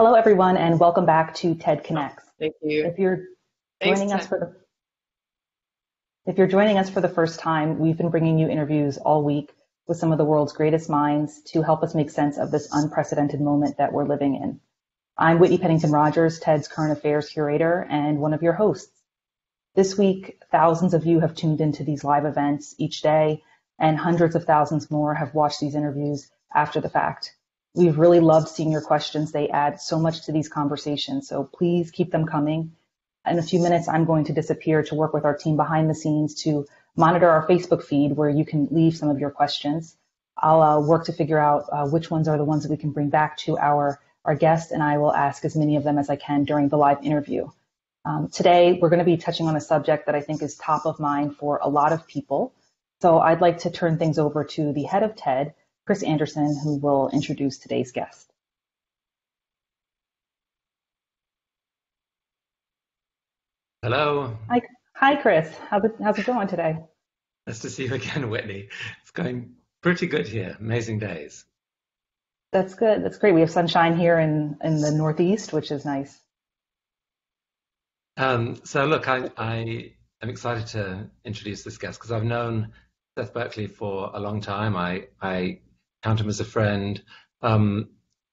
Hello, everyone, and welcome back to TED Connects. Oh, thank you. If you're Thanks, joining us Ted. for the if you're joining us for the first time, we've been bringing you interviews all week with some of the world's greatest minds to help us make sense of this unprecedented moment that we're living in. I'm Whitney Pennington Rodgers, TED's current affairs curator and one of your hosts. This week, thousands of you have tuned into these live events each day, and hundreds of thousands more have watched these interviews after the fact. We've really loved seeing your questions. They add so much to these conversations, so please keep them coming. In a few minutes, I'm going to disappear to work with our team behind the scenes to monitor our Facebook feed where you can leave some of your questions. I'll uh, work to figure out uh, which ones are the ones that we can bring back to our, our guest, and I will ask as many of them as I can during the live interview. Um, today, we're going to be touching on a subject that I think is top of mind for a lot of people. So I'd like to turn things over to the head of TED, Chris Anderson, who will introduce today's guest. Hello. Hi, hi Chris. How's it, how's it going today? Nice to see you again, Whitney. It's going pretty good here. Amazing days. That's good. That's great. We have sunshine here in, in the Northeast, which is nice. Um, so look, I, I am excited to introduce this guest because I've known Seth Berkley for a long time. I, I count him as a friend. Um,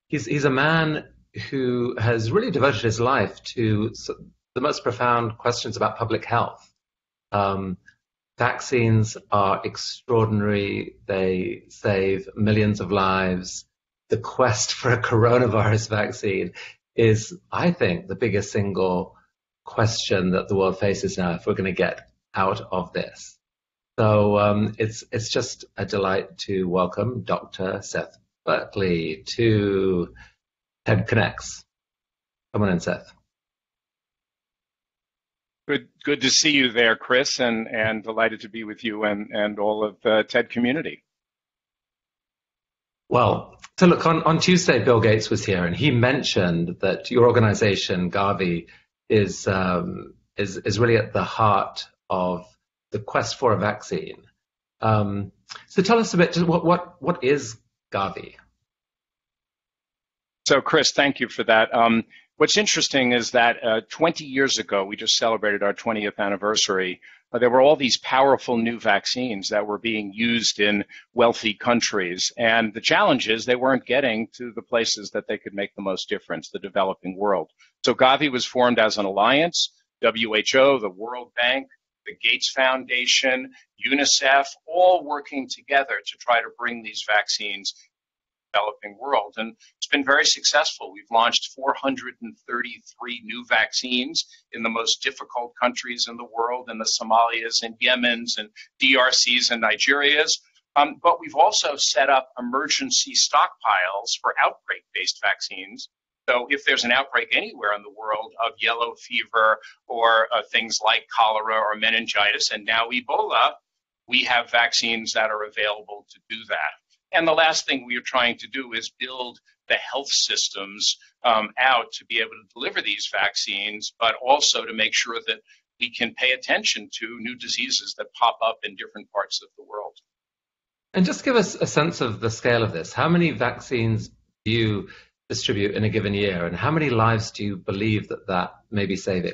he's, he's a man who has really devoted his life to the most profound questions about public health. Um, vaccines are extraordinary. They save millions of lives. The quest for a coronavirus vaccine is, I think, the biggest single question that the world faces now if we're going to get out of this. So um, it's it's just a delight to welcome Dr. Seth Berkley to TED Connects. Come on in, Seth. Good, good to see you there, Chris, and, and delighted to be with you and, and all of the TED community. Well, so look, on, on Tuesday, Bill Gates was here, and he mentioned that your organization, Gavi, is um, is is really at the heart of the quest for a vaccine. Um, so tell us a bit. What what what is Gavi? So, Chris, thank you for that. Um, what's interesting is that uh, 20 years ago, we just celebrated our 20th anniversary. Uh, there were all these powerful new vaccines that were being used in wealthy countries. And the challenge is they weren't getting to the places that they could make the most difference, the developing world. So Gavi was formed as an alliance, WHO, the World Bank, the Gates Foundation, UNICEF, all working together to try to bring these vaccines to the developing world. And it's been very successful. We've launched 433 new vaccines in the most difficult countries in the world, in the Somalias and Yemens and DRCs and Nigerias. Um, but we've also set up emergency stockpiles for outbreak based vaccines. So if there's an outbreak anywhere in the world of yellow fever or uh, things like cholera or meningitis and now Ebola, we have vaccines that are available to do that. And the last thing we are trying to do is build the health systems um, out to be able to deliver these vaccines, but also to make sure that we can pay attention to new diseases that pop up in different parts of the world. And just give us a sense of the scale of this. How many vaccines do you distribute in a given year, and how many lives do you believe that that may be saving?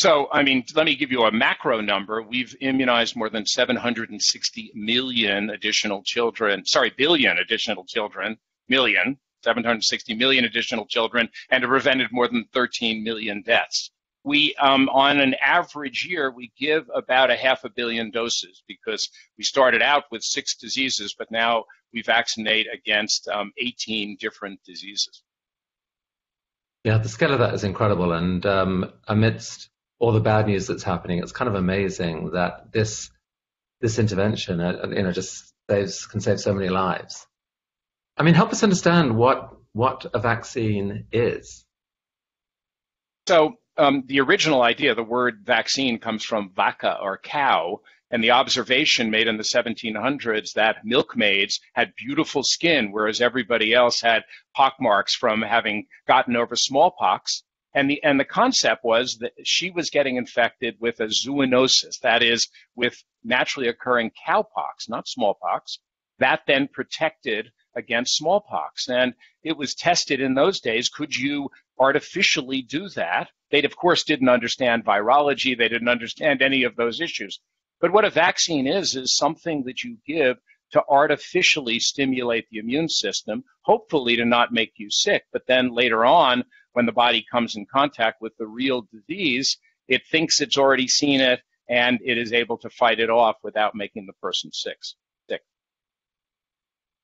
So, I mean, let me give you a macro number. We've immunized more than 760 million additional children, sorry, billion additional children, million, 760 million additional children, and have prevented more than 13 million deaths. We, um, on an average year, we give about a half a billion doses because we started out with six diseases, but now we vaccinate against um, 18 different diseases. Yeah, the scale of that is incredible. And um, amidst all the bad news that's happening, it's kind of amazing that this this intervention, uh, you know, just saves can save so many lives. I mean, help us understand what what a vaccine is. So um, the original idea, the word vaccine, comes from vaca or cow, and the observation made in the 1700s that milkmaids had beautiful skin, whereas everybody else had pockmarks from having gotten over smallpox. And the, and the concept was that she was getting infected with a zoonosis, that is, with naturally occurring cowpox, not smallpox. That then protected against smallpox. And it was tested in those days. Could you artificially do that? They, of course, didn't understand virology. They didn't understand any of those issues. But what a vaccine is, is something that you give to artificially stimulate the immune system, hopefully to not make you sick. But then later on, when the body comes in contact with the real disease, it thinks it's already seen it and it is able to fight it off without making the person sick.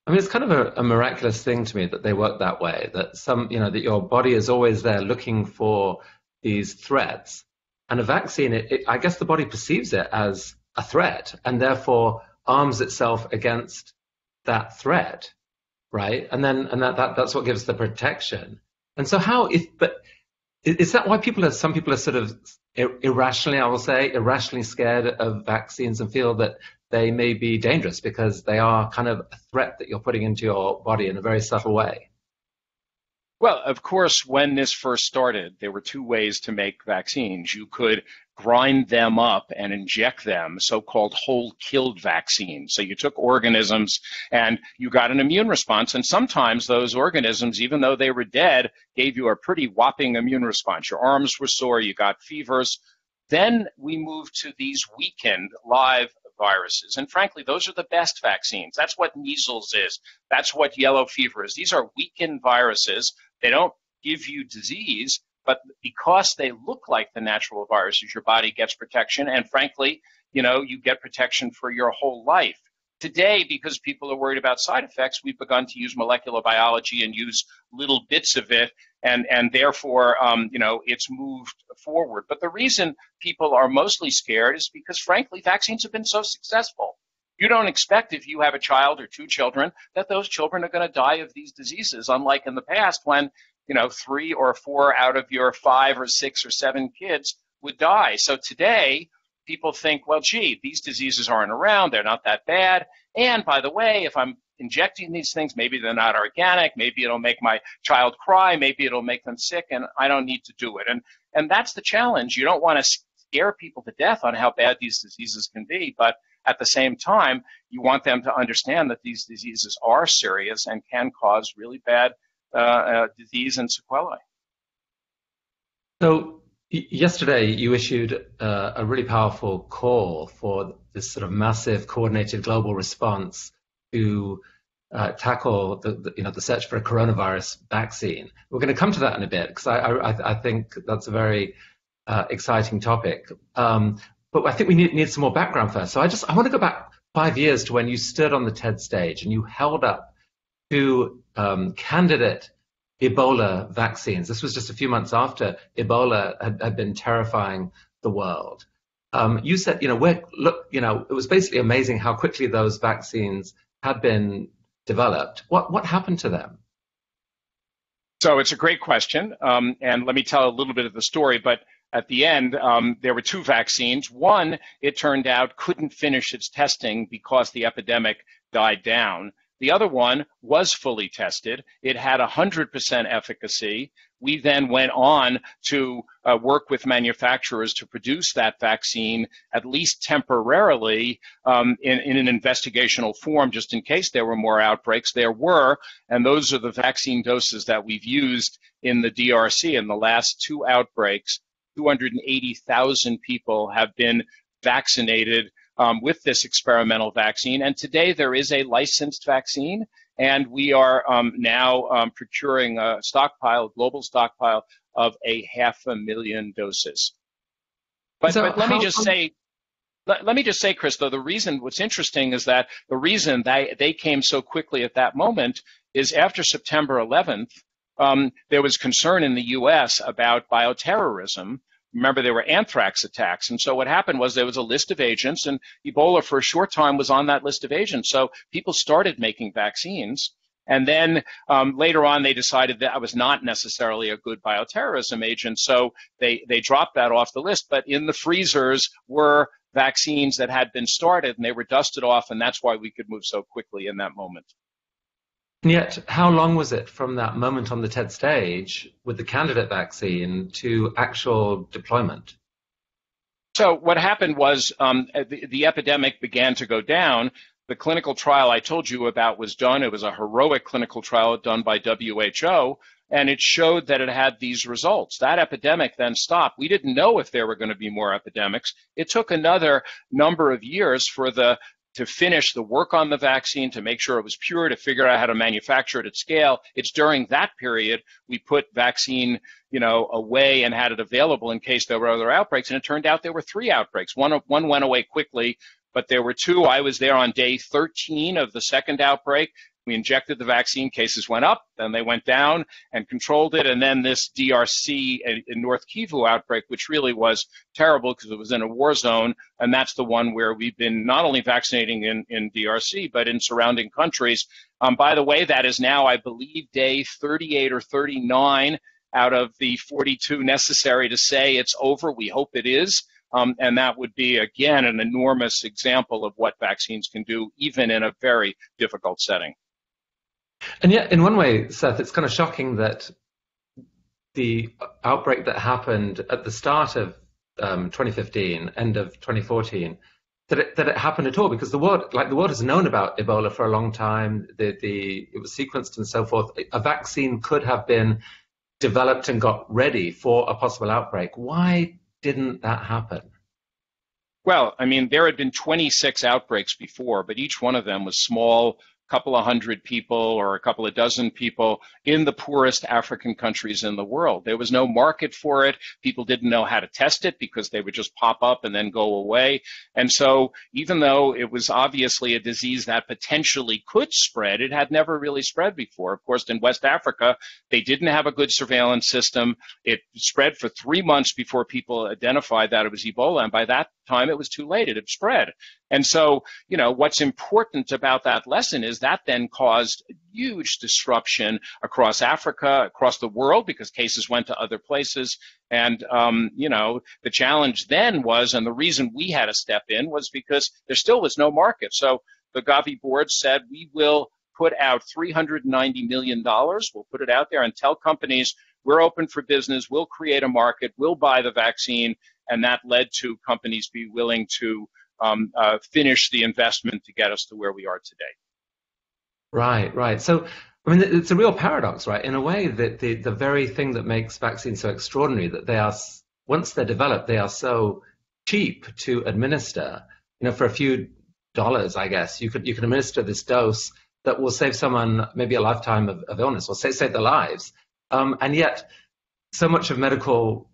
I mean, it's kind of a, a, miraculous thing to me that they work that way. That some, you know, that your body is always there looking for these threats, and a vaccine, it, it, I guess, the body perceives it as a threat, and therefore arms itself against that threat, right? And then, and that, that that's what gives the protection. And so, how if but is that why people are some people are sort of irrationally, I will say, irrationally scared of vaccines and feel that they may be dangerous because they are kind of a threat that you're putting into your body in a very subtle way. Well, of course, when this first started, there were two ways to make vaccines. You could grind them up and inject them, so-called whole killed vaccines. So you took organisms and you got an immune response. And sometimes those organisms, even though they were dead, gave you a pretty whopping immune response. Your arms were sore, you got fevers. Then we moved to these weakened live viruses. And frankly, those are the best vaccines. That's what measles is. That's what yellow fever is. These are weakened viruses. They don't give you disease, but because they look like the natural viruses, your body gets protection. And frankly, you know, you get protection for your whole life. Today, because people are worried about side effects, we've begun to use molecular biology and use little bits of it, and and therefore, um, you know, it's moved forward. But the reason people are mostly scared is because, frankly, vaccines have been so successful. You don't expect if you have a child or two children that those children are going to die of these diseases, unlike in the past when you know three or four out of your five or six or seven kids would die. So today people think, well, gee, these diseases aren't around, they're not that bad. And by the way, if I'm injecting these things, maybe they're not organic, maybe it'll make my child cry, maybe it'll make them sick, and I don't need to do it. And and that's the challenge. You don't want to scare people to death on how bad these diseases can be, but at the same time, you want them to understand that these diseases are serious and can cause really bad uh, uh, disease and sequelae. So Yesterday, you issued uh, a really powerful call for this sort of massive, coordinated global response to uh, tackle the, the, you know the search for a coronavirus vaccine. We're going to come to that in a bit because I, I, I, think that's a very uh, exciting topic. Um, but I think we need, need some more background first. So I just I want to go back five years to when you stood on the TED stage and you held up two um, candidate Ebola vaccines. This was just a few months after Ebola had, had been terrifying the world. Um, you said, you know, look, you know, it was basically amazing how quickly those vaccines had been developed. What what happened to them? So it's a great question, um, and let me tell a little bit of the story. But at the end, um, there were two vaccines. One, it turned out, couldn't finish its testing because the epidemic died down. The other one was fully tested. It had 100% efficacy. We then went on to uh, work with manufacturers to produce that vaccine, at least temporarily, um, in, in, an investigational form, just in case there were more outbreaks. There were, and those are the vaccine doses that we've used in the DRC in the last two outbreaks. 280,000 people have been vaccinated um, with this experimental vaccine. And today there is a licensed vaccine, and we are um, now um, procuring a stockpile, a global stockpile of a half a million doses. But, so but let me just say, let, let, me just say, Chris, though, the reason, what's interesting is that the reason they, they came so quickly at that moment is after September 11th, um, there was concern in the U.S. about bioterrorism, remember there were anthrax attacks. And so what happened was there was a list of agents, and Ebola for a short time was on that list of agents. So people started making vaccines. And then um, later on, they decided that I was not necessarily a good bioterrorism agent, so they they dropped that off the list. But in the freezers were vaccines that had been started, and they were dusted off, and that's why we could move so quickly in that moment. Yet, how long was it from that moment on the TED stage with the candidate vaccine to actual deployment? So what happened was um, the, the, epidemic began to go down. the clinical trial I told you about was done. It was a heroic clinical trial done by WHO, and it showed that it had these results. That epidemic then stopped. We didn't know if there were going to be more epidemics. It took another number of years for the to finish the work on the vaccine, to make sure it was pure, to figure out how to manufacture it at scale. It's during that period we put vaccine, you know, away and had it available in case there were other outbreaks. And it turned out there were three outbreaks. One one went away quickly, but there were two. I was there on day 13 of the second outbreak. We injected the vaccine, cases went up, then they went down and controlled it. And then this DRC in North Kivu outbreak, which really was terrible because it was in a war zone. And that's the one where we've been not only vaccinating in, in DRC, but in surrounding countries. Um, by the way, that is now, I believe, day 38 or 39 out of the 42 necessary to say it's over. We hope it is. Um, and that would be, again, an enormous example of what vaccines can do, even in a very difficult setting. And yet, in one way, Seth, it's kind of shocking that the outbreak that happened at the start of um, 2015, end of 2014, that it, that it happened at all because the world, like the world has known about Ebola for a long time. The, the, it was sequenced and so forth. A vaccine could have been developed and got ready for a possible outbreak. Why didn't that happen? Well, I mean, there had been 26 outbreaks before, but each one of them was small, couple of hundred people or a couple of dozen people in the poorest African countries in the world. There was no market for it. People didn't know how to test it because they would just pop up and then go away. And so, even though it was obviously a disease that potentially could spread, it had never really spread before. Of course, in West Africa, they didn't have a good surveillance system. It spread for three months before people identified that it was Ebola. And by that time, it was too late. It had spread. And so, you know, what's important about that lesson is that then caused huge disruption across Africa, across the world, because cases went to other places. And, um, you know, the challenge then was, and the reason we had to step in was because there still was no market. So the Gavi board said, we will put out $390 million. We'll put it out there and tell companies we're open for business. We'll create a market. We'll buy the vaccine. And that led to companies be willing to um, uh, finish the investment to get us to where we are today. Right, right. So, I mean, it's a real paradox, right? In a way, that the, the very thing that makes vaccines so extraordinary that they are, once they're developed, they are so cheap to administer. You know, for a few dollars, I guess, you could you can administer this dose that will save someone maybe a lifetime of, of illness or save, save their lives. Um, and yet, so much of medical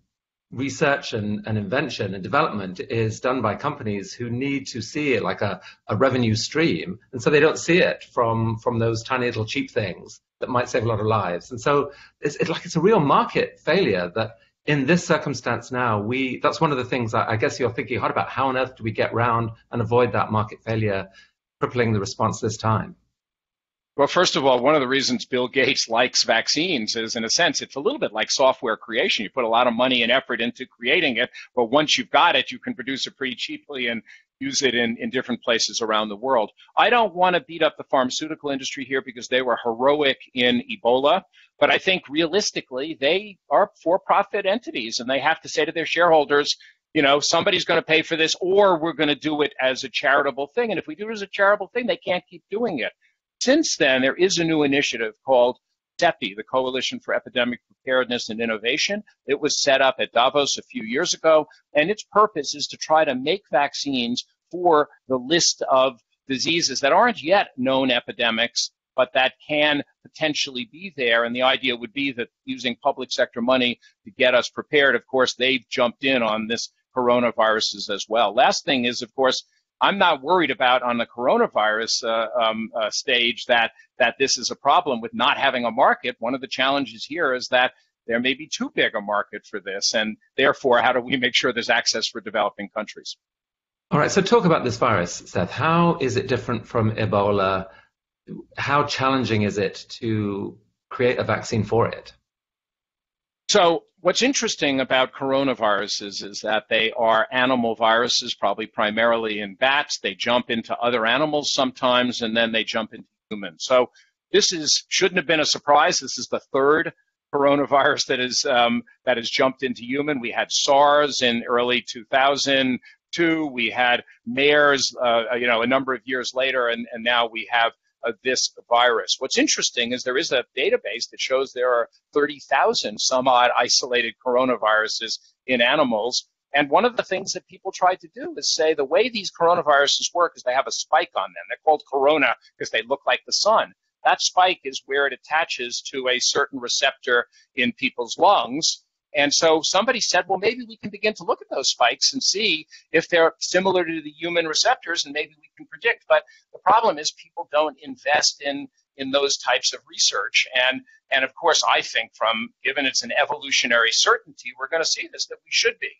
research and, and, invention and development is done by companies who need to see it like a, a revenue stream. And so they don't see it from, from those tiny little cheap things that might save a lot of lives. And so it's, it's like it's a real market failure that in this circumstance now, we that's one of the things I, I guess you're thinking hard about. How on earth do we get round and avoid that market failure crippling the response this time? Well, first of all, one of the reasons Bill Gates likes vaccines is, in a sense, it's a little bit like software creation. You put a lot of money and effort into creating it, but once you've got it, you can produce it pretty cheaply and use it in, in different places around the world. I don't want to beat up the pharmaceutical industry here because they were heroic in Ebola, but I think realistically, they are for profit entities and they have to say to their shareholders, you know, somebody's going to pay for this, or we're going to do it as a charitable thing. And if we do it as a charitable thing, they can't keep doing it. Since then, there is a new initiative called CEPI, the Coalition for Epidemic Preparedness and Innovation. It was set up at Davos a few years ago, and its purpose is to try to make vaccines for the list of diseases that aren't yet known epidemics, but that can potentially be there. And the idea would be that using public sector money to get us prepared, of course, they've jumped in on this coronaviruses as well. Last thing is, of course, I'm not worried about on the coronavirus uh, um, uh, stage that that this is a problem with not having a market. One of the challenges here is that there may be too big a market for this, and therefore, how do we make sure there's access for developing countries? All right. So talk about this virus, Seth. How is it different from Ebola? How challenging is it to create a vaccine for it? So what's interesting about coronaviruses is that they are animal viruses, probably primarily in bats. They jump into other animals sometimes, and then they jump into humans. So this is shouldn't have been a surprise. This is the third coronavirus that is um, that has jumped into human. We had SARS in early 2000. II. We had MERS, uh, you know, a number of years later, and, and now we have uh, this virus. What's interesting is there is a database that shows there are 30,000 some odd isolated coronaviruses in animals. And one of the things that people tried to do is say the way these coronaviruses work is they have a spike on them. They're called corona because they look like the sun. That spike is where it attaches to a certain receptor in people's lungs. And so somebody said, well, maybe we can begin to look at those spikes and see if they're similar to the human receptors, and maybe we can predict. But the problem is people don't invest in in those types of research. And and of course, I think from given it's an evolutionary certainty, we're going to see this that we should be.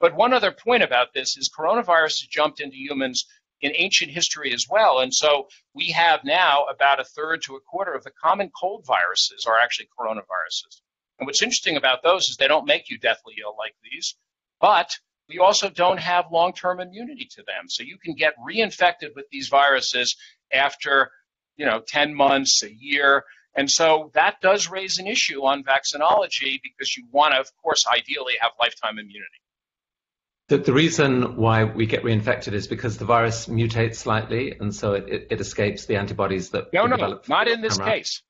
But one other point about this is coronavirus has jumped into humans in ancient history as well. And so we have now about a third to a quarter of the common cold viruses are actually coronaviruses. And what's interesting about those is they don't make you deathly ill like these, but we also don't have long term immunity to them. So you can get reinfected with these viruses after, you know, 10 months, a year. And so that does raise an issue on vaccinology because you want to, of course, ideally have lifetime immunity. The, the reason why we get reinfected is because the virus mutates slightly, and so it, it, it escapes the antibodies that. No, no, not in this case.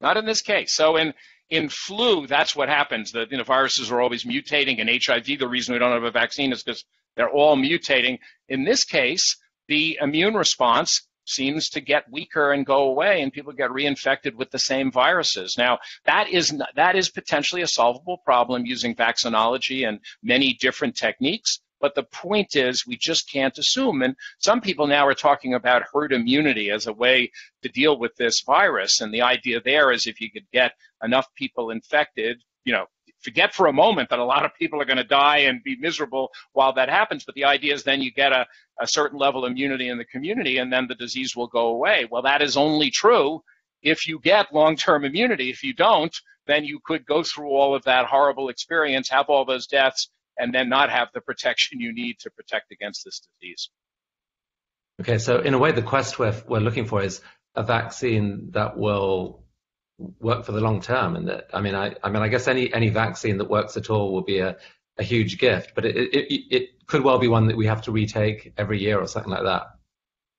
Not in this case. So in in flu, that's what happens. The you know, viruses are always mutating. In HIV, the reason we don't have a vaccine is because they're all mutating. In this case, the immune response seems to get weaker and go away, and people get reinfected with the same viruses. Now, that is that is potentially a solvable problem using vaccinology and many different techniques. But the point is, we just can't assume. And some people now are talking about herd immunity as a way to deal with this virus. And the idea there is if you could get enough people infected, you know, forget for a moment that a lot of people are going to die and be miserable while that happens. But the idea is then you get a, a certain level of immunity in the community and then the disease will go away. Well, that is only true if you get long term immunity. If you don't, then you could go through all of that horrible experience, have all those deaths, and then not have the protection you need to protect against this disease. Okay, so in a way, the quest we're, we're looking for is a vaccine that will work for the long term. And that, I mean, I, I mean, I guess any any vaccine that works at all will be a, a huge gift, but it, it, it could well be one that we have to retake every year or something like that.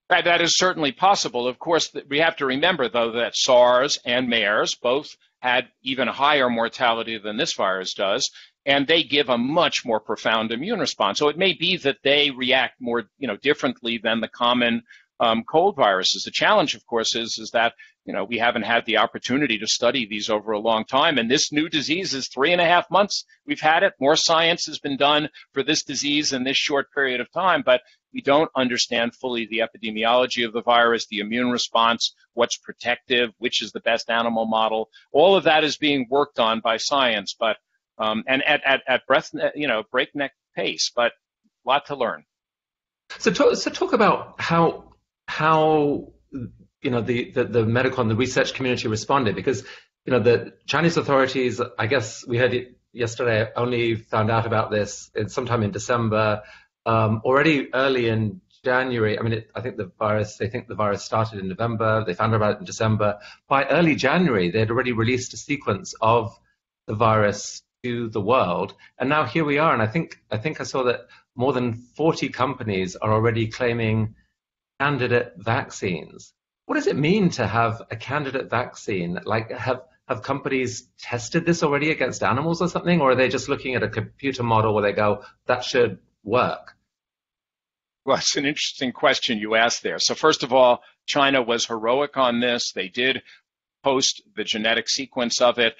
That, that is certainly possible. Of course, we have to remember, though, that SARS and MERS both had even higher mortality than this virus does and they give a much more profound immune response. So it may be that they react more, you know, differently than the common um, cold viruses. The challenge, of course, is is that you know we haven't had the opportunity to study these over a long time, and this new disease is three and a half months we've had it. More science has been done for this disease in this short period of time, but we don't understand fully the epidemiology of the virus, the immune response, what's protective, which is the best animal model. All of that is being worked on by science, but um, and at, at, at breath, you know, breakneck pace, but a lot to learn. So talk, so talk about how how you know the, the, the medical and the research community responded because you know the Chinese authorities, I guess we heard it yesterday, only found out about this in, sometime in December. Um, already early in January, I mean, it, I think the virus, they think the virus started in November. They found out about it in December. By early January, they had already released a sequence of the virus to the world. And now here we are. And I think I think I saw that more than 40 companies are already claiming candidate vaccines. What does it mean to have a candidate vaccine? Like have have companies tested this already against animals or something, or are they just looking at a computer model where they go, that should work? Well, it's an interesting question you asked there. So, first of all, China was heroic on this. They did post the genetic sequence of it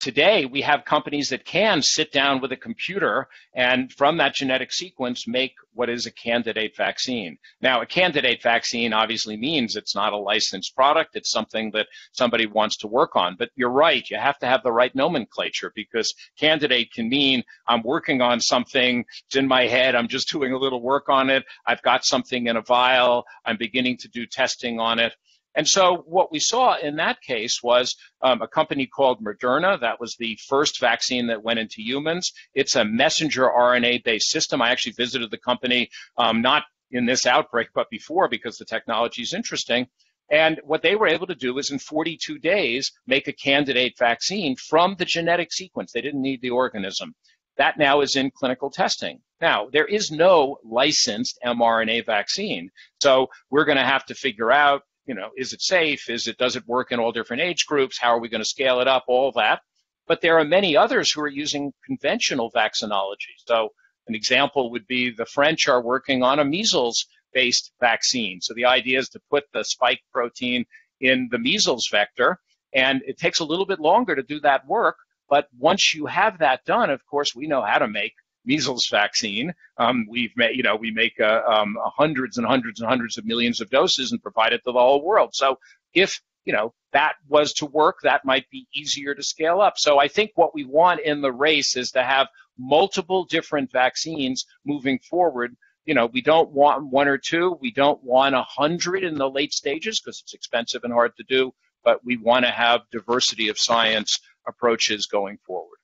today we have companies that can sit down with a computer and from that genetic sequence make what is a candidate vaccine. Now, a candidate vaccine obviously means it's not a licensed product, it's something that somebody wants to work on. But you're right, you have to have the right nomenclature because candidate can mean I'm working on something, it's in my head, I'm just doing a little work on it, I've got something in a vial, I'm beginning to do testing on it. And so what we saw in that case was um, a company called Moderna. That was the first vaccine that went into humans. It's a messenger RNA based system. I actually visited the company um, not in this outbreak, but before because the technology is interesting. And what they were able to do is in 42 days make a candidate vaccine from the genetic sequence. They didn't need the organism. That now is in clinical testing. Now, there is no licensed mRNA vaccine. So we're going to have to figure out, you know, is it safe? Is it, does it work in all different age groups? How are we going to scale it up? All that. But there are many others who are using conventional vaccinology. So an example would be the French are working on a measles based vaccine. So the idea is to put the spike protein in the measles vector, and it takes a little bit longer to do that work. But once you have that done, of course, we know how to make measles vaccine. Um, we've made, you know, we make uh, um, hundreds and hundreds and hundreds of millions of doses and provide it to the whole world. So if you know that was to work, that might be easier to scale up. So I think what we want in the race is to have multiple different vaccines moving forward. You know, we don't want one or two. We don't want a hundred in the late stages because it's expensive and hard to do. But we want to have diversity of science approaches going forward.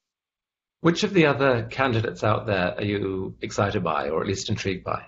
Which of the other candidates out there are you excited by, or at least intrigued by?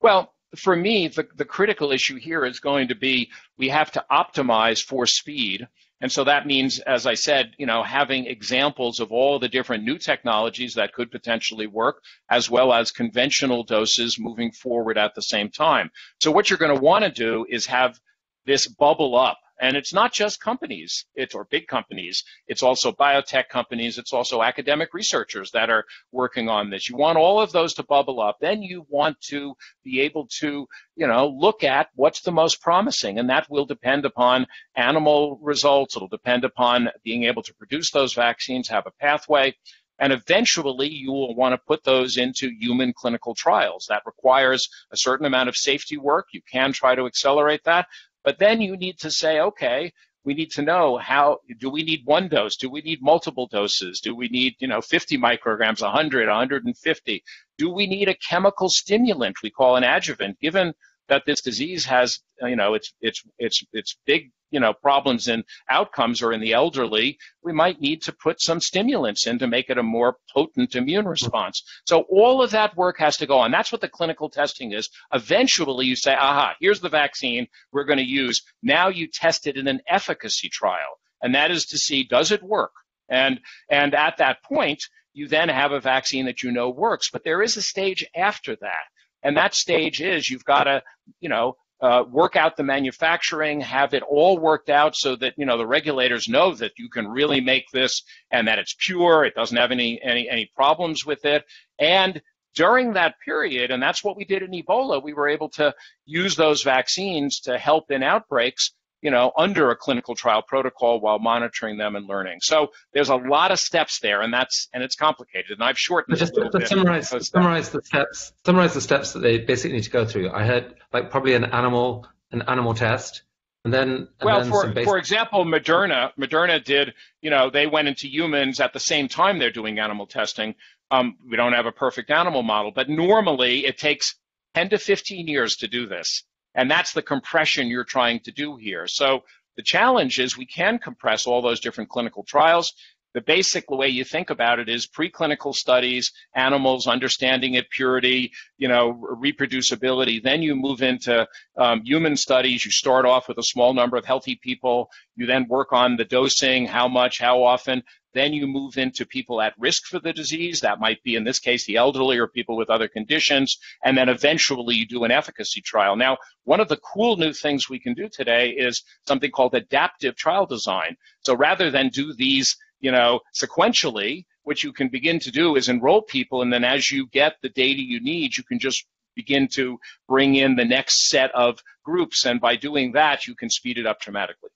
Well, for me, the, the critical issue here is going to be we have to optimize for speed. And so that means, as I said, you know, having examples of all the different new technologies that could potentially work, as well as conventional doses moving forward at the same time. So what you're going to want to do is have this bubble up and it's not just companies, it's or big companies. It's also biotech companies. It's also academic researchers that are working on this. You want all of those to bubble up. Then you want to be able to, you know, look at what's the most promising, and that will depend upon animal results. It'll depend upon being able to produce those vaccines, have a pathway. And eventually, you will want to put those into human clinical trials. That requires a certain amount of safety work. You can try to accelerate that, but then you need to say, okay, we need to know how do we need one dose? Do we need multiple doses? Do we need, you know, 50 micrograms, 100, 150? Do we need a chemical stimulant we call an adjuvant? Given that this disease has, you know, it's it's it's it's big you know problems in outcomes or in the elderly, we might need to put some stimulants in to make it a more potent immune response. So all of that work has to go on. That's what the clinical testing is. Eventually, you say, "Aha, here's the vaccine we're going to use." Now you test it in an efficacy trial, and that is to see does it work. And and at that point, you then have a vaccine that you know works. But there is a stage after that. And that stage is you've got to, you know, uh, work out the manufacturing, have it all worked out so that you know the regulators know that you can really make this and that it's pure, it doesn't have any any any problems with it, and during that period, and that's what we did in Ebola, we were able to use those vaccines to help in outbreaks you know, under a clinical trial protocol while monitoring them and learning. So there's a lot of steps there, and that's and it's complicated. And I've shortened. Just to summarize, summarize the steps. Summarize the steps that they basically need to go through. I heard like probably an animal an animal test, and then and well, then for basic... for example, Moderna Moderna did you know they went into humans at the same time they're doing animal testing. Um, we don't have a perfect animal model, but normally it takes 10 to 15 years to do this. And that's the compression you're trying to do here. So the challenge is we can compress all those different clinical trials. The basic way you think about it is preclinical studies, animals, understanding it, purity, you know, reproducibility. Then you move into um, human studies. You start off with a small number of healthy people. You then work on the dosing, how much, how often. Then you move into people at risk for the disease. That might be, in this case, the elderly or people with other conditions. And then eventually you do an efficacy trial. Now, one of the cool new things we can do today is something called adaptive trial design. So rather than do these, you know, sequentially, what you can begin to do is enroll people. And then as you get the data you need, you can just begin to bring in the next set of groups. And by doing that, you can speed it up dramatically.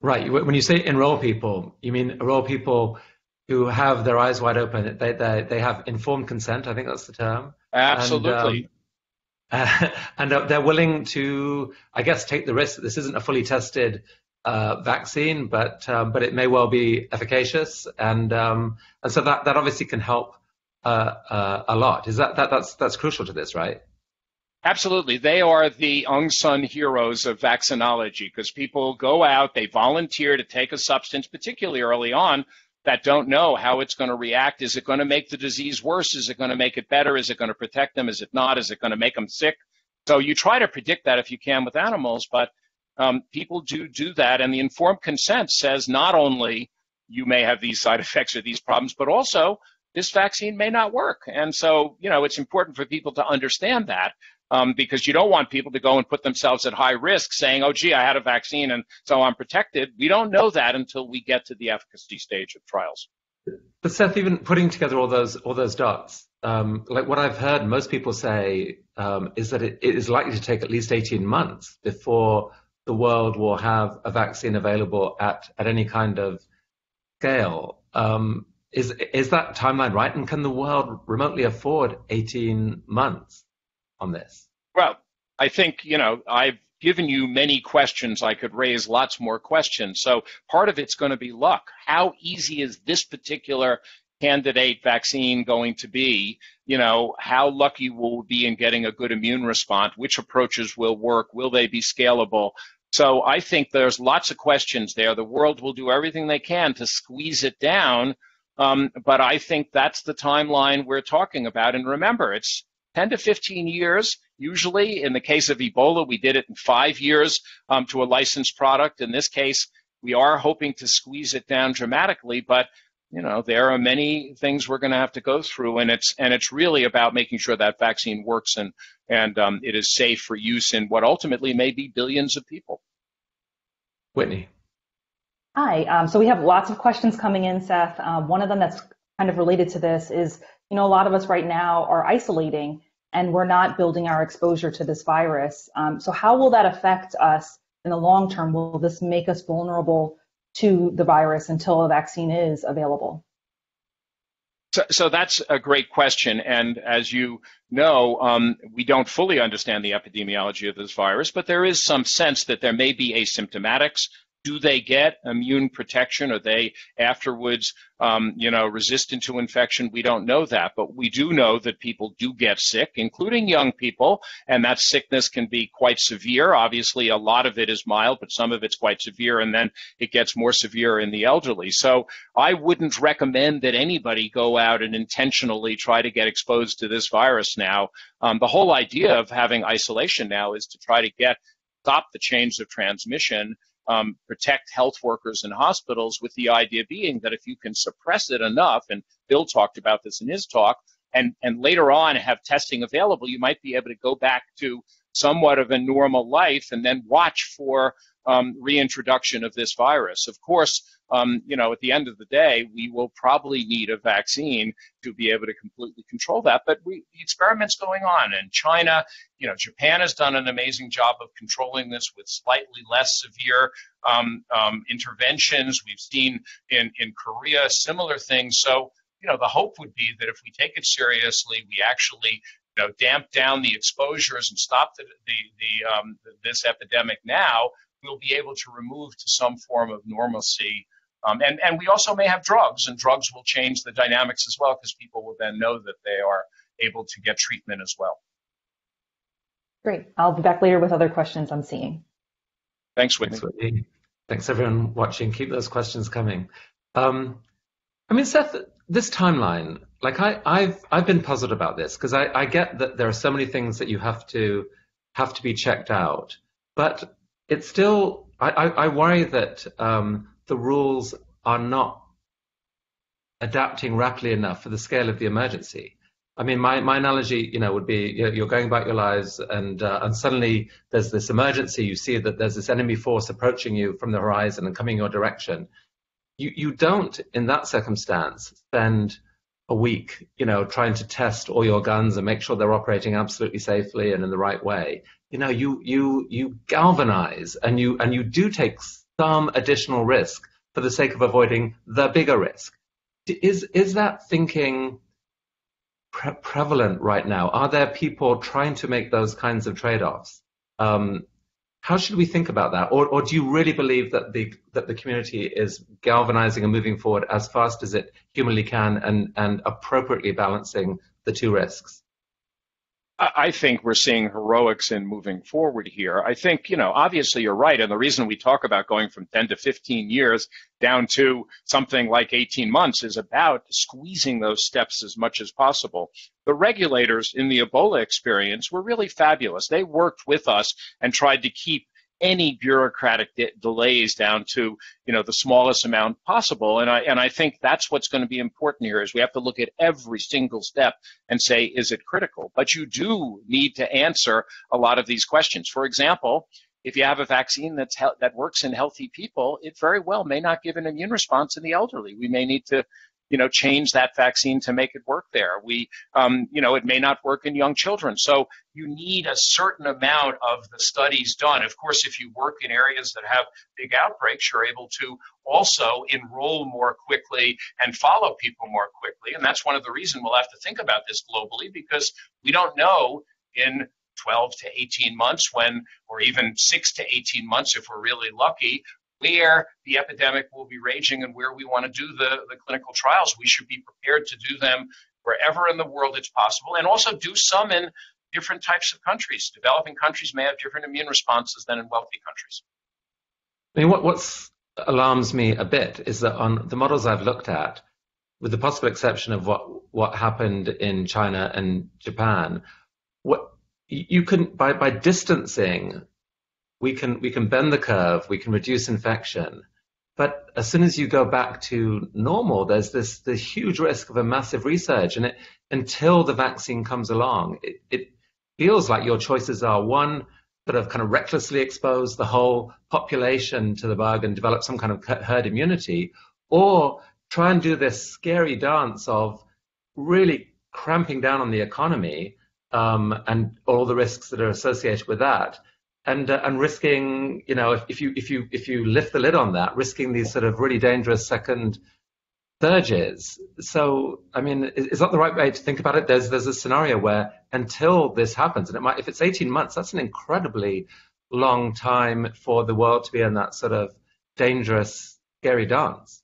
Right. When you say enroll people, you mean enroll people who have their eyes wide open. They they they have informed consent. I think that's the term. Absolutely. And, um, and uh, they're willing to, I guess, take the risk that this isn't a fully tested uh, vaccine, but um, but it may well be efficacious, and um, and so that that obviously can help uh, uh, a lot. Is that that that's that's crucial to this, right? Absolutely. They are the unsung heroes of vaccinology because people go out, they volunteer to take a substance, particularly early on, that don't know how it's going to react. Is it going to make the disease worse? Is it going to make it better? Is it going to protect them? Is it not? Is it going to make them sick? So you try to predict that if you can with animals, but um, people do do that. And the informed consent says not only you may have these side effects or these problems, but also this vaccine may not work. And so, you know, it's important for people to understand that um, because you don't want people to go and put themselves at high risk saying, oh, gee, I had a vaccine and so I'm protected. We don't know that until we get to the efficacy stage of trials. But Seth, even putting together all those all those dots, um, like what I've heard most people say um, is that it, it is likely to take at least 18 months before the world will have a vaccine available at, at any kind of scale. Um, is is that timeline right? And can the world remotely afford 18 months on this? Well, I think you know I've given you many questions. I could raise lots more questions. So part of it's going to be luck. How easy is this particular candidate vaccine going to be? You know, how lucky will we be in getting a good immune response? Which approaches will work? Will they be scalable? So I think there's lots of questions there. The world will do everything they can to squeeze it down. Um, but I think that's the timeline we're talking about. And remember, it's 10 to 15 years. Usually, in the case of Ebola, we did it in five years um, to a licensed product. In this case, we are hoping to squeeze it down dramatically, but you know there are many things we're going to have to go through, and it's and it's really about making sure that vaccine works and and um, it is safe for use in what ultimately may be billions of people. Whitney. Hi. Um, so we have lots of questions coming in, Seth. Uh, one of them that's kind of related to this is you know, a lot of us right now are isolating and we're not building our exposure to this virus. Um, so how will that affect us in the long term? Will this make us vulnerable to the virus until a vaccine is available? So, so that's a great question. And as you know, um, we don't fully understand the epidemiology of this virus, but there is some sense that there may be asymptomatics do they get immune protection? Are they afterwards, um, you know, resistant to infection? We don't know that, but we do know that people do get sick, including young people, and that sickness can be quite severe. Obviously, a lot of it is mild, but some of it's quite severe, and then it gets more severe in the elderly. So I wouldn't recommend that anybody go out and intentionally try to get exposed to this virus now. Um, the whole idea of having isolation now is to try to get stop the chains of transmission um, protect health workers in hospitals, with the idea being that if you can suppress it enough, and Bill talked about this in his talk, and, and later on have testing available, you might be able to go back to somewhat of a normal life and then watch for um, reintroduction of this virus. Of course, um, you know, at the end of the day, we will probably need a vaccine to be able to completely control that. But we, the experiment's going on in China. You know, Japan has done an amazing job of controlling this with slightly less severe um, um, interventions. We've seen in in Korea similar things. So you know, the hope would be that if we take it seriously, we actually know, damp down the exposures and stop the, the, the um, this epidemic now, we'll be able to remove to some form of normalcy. Um, and, and we also may have drugs, and drugs will change the dynamics as well because people will then know that they are able to get treatment as well. Great. I'll be back later with other questions I'm seeing. Thanks, Whitney. Thanks, Whitney. Thanks everyone watching. Keep those questions coming. Um, I mean, Seth, this timeline, like I, have I've been puzzled about this because I, I get that there are so many things that you have to have to be checked out, but it's still I, I, I worry that um, the rules are not adapting rapidly enough for the scale of the emergency. I mean, my, my analogy, you know, would be you're going about your lives, and uh, and suddenly there's this emergency. You see that there's this enemy force approaching you from the horizon and coming your direction. You you don't, in that circumstance, spend a week, you know, trying to test all your guns and make sure they're operating absolutely safely and in the right way you know, you you you galvanize and you and you do take some additional risk for the sake of avoiding the bigger risk. Is is that thinking pre- prevalent right now? Are there people trying to make those kinds of trade-offs? Um, how should we think about that? Or, or do you really believe that the that the community is galvanizing and moving forward as fast as it humanly can and, and appropriately balancing the two risks? I think we're seeing heroics in moving forward here. I think, you know, obviously you're right. And the reason we talk about going from 10 to 15 years down to something like 18 months is about squeezing those steps as much as possible. The regulators in the Ebola experience were really fabulous. They worked with us and tried to keep any bureaucratic de- delays down to you know the smallest amount possible. And i and i think that's what's going to be important here is we have to look at every single step and say is it critical? But you do need to answer a lot of these questions. For example if you have a vaccine that's he- that works in healthy people, it very well may not give an immune response in the elderly. We may need to, you know, change that vaccine to make it work there. We, um, you know, it may not work in young children. So you need a certain amount of the studies done. Of course, if you work in areas that have big outbreaks, you're able to also enroll more quickly and follow people more quickly. And that's one of the reasons we'll have to think about this globally because we don't know in 12 to 18 months when, or even 6 to 18 months if we're really lucky, where the epidemic will be raging and where we want to do the, the clinical trials. We should be prepared to do them wherever in the world it's possible and also do some in different types of countries. Developing countries may have different immune responses than in wealthy countries. I mean, what what's alarms me a bit is that on the models I've looked at, with the possible exception of what what happened in China and Japan, what you can by by distancing we can we can bend the curve we can reduce infection but as soon as you go back to normal there's this the huge risk of a massive resurge and it until the vaccine comes along it, it feels like your choices are one sort of kind of recklessly expose the whole population to the bug and develop some kind of herd immunity or try and do this scary dance of really cramping down on the economy um, and all the risks that are associated with that. And, uh, and risking, you know, if, if, you if you if you lift the lid on that, risking these sort of really dangerous second surges. So, I mean, is, is that the right way to think about it? There's there's a scenario where until this happens, and it might if it's 18 months, that's an incredibly long time for the world to be in that sort of dangerous, scary dance.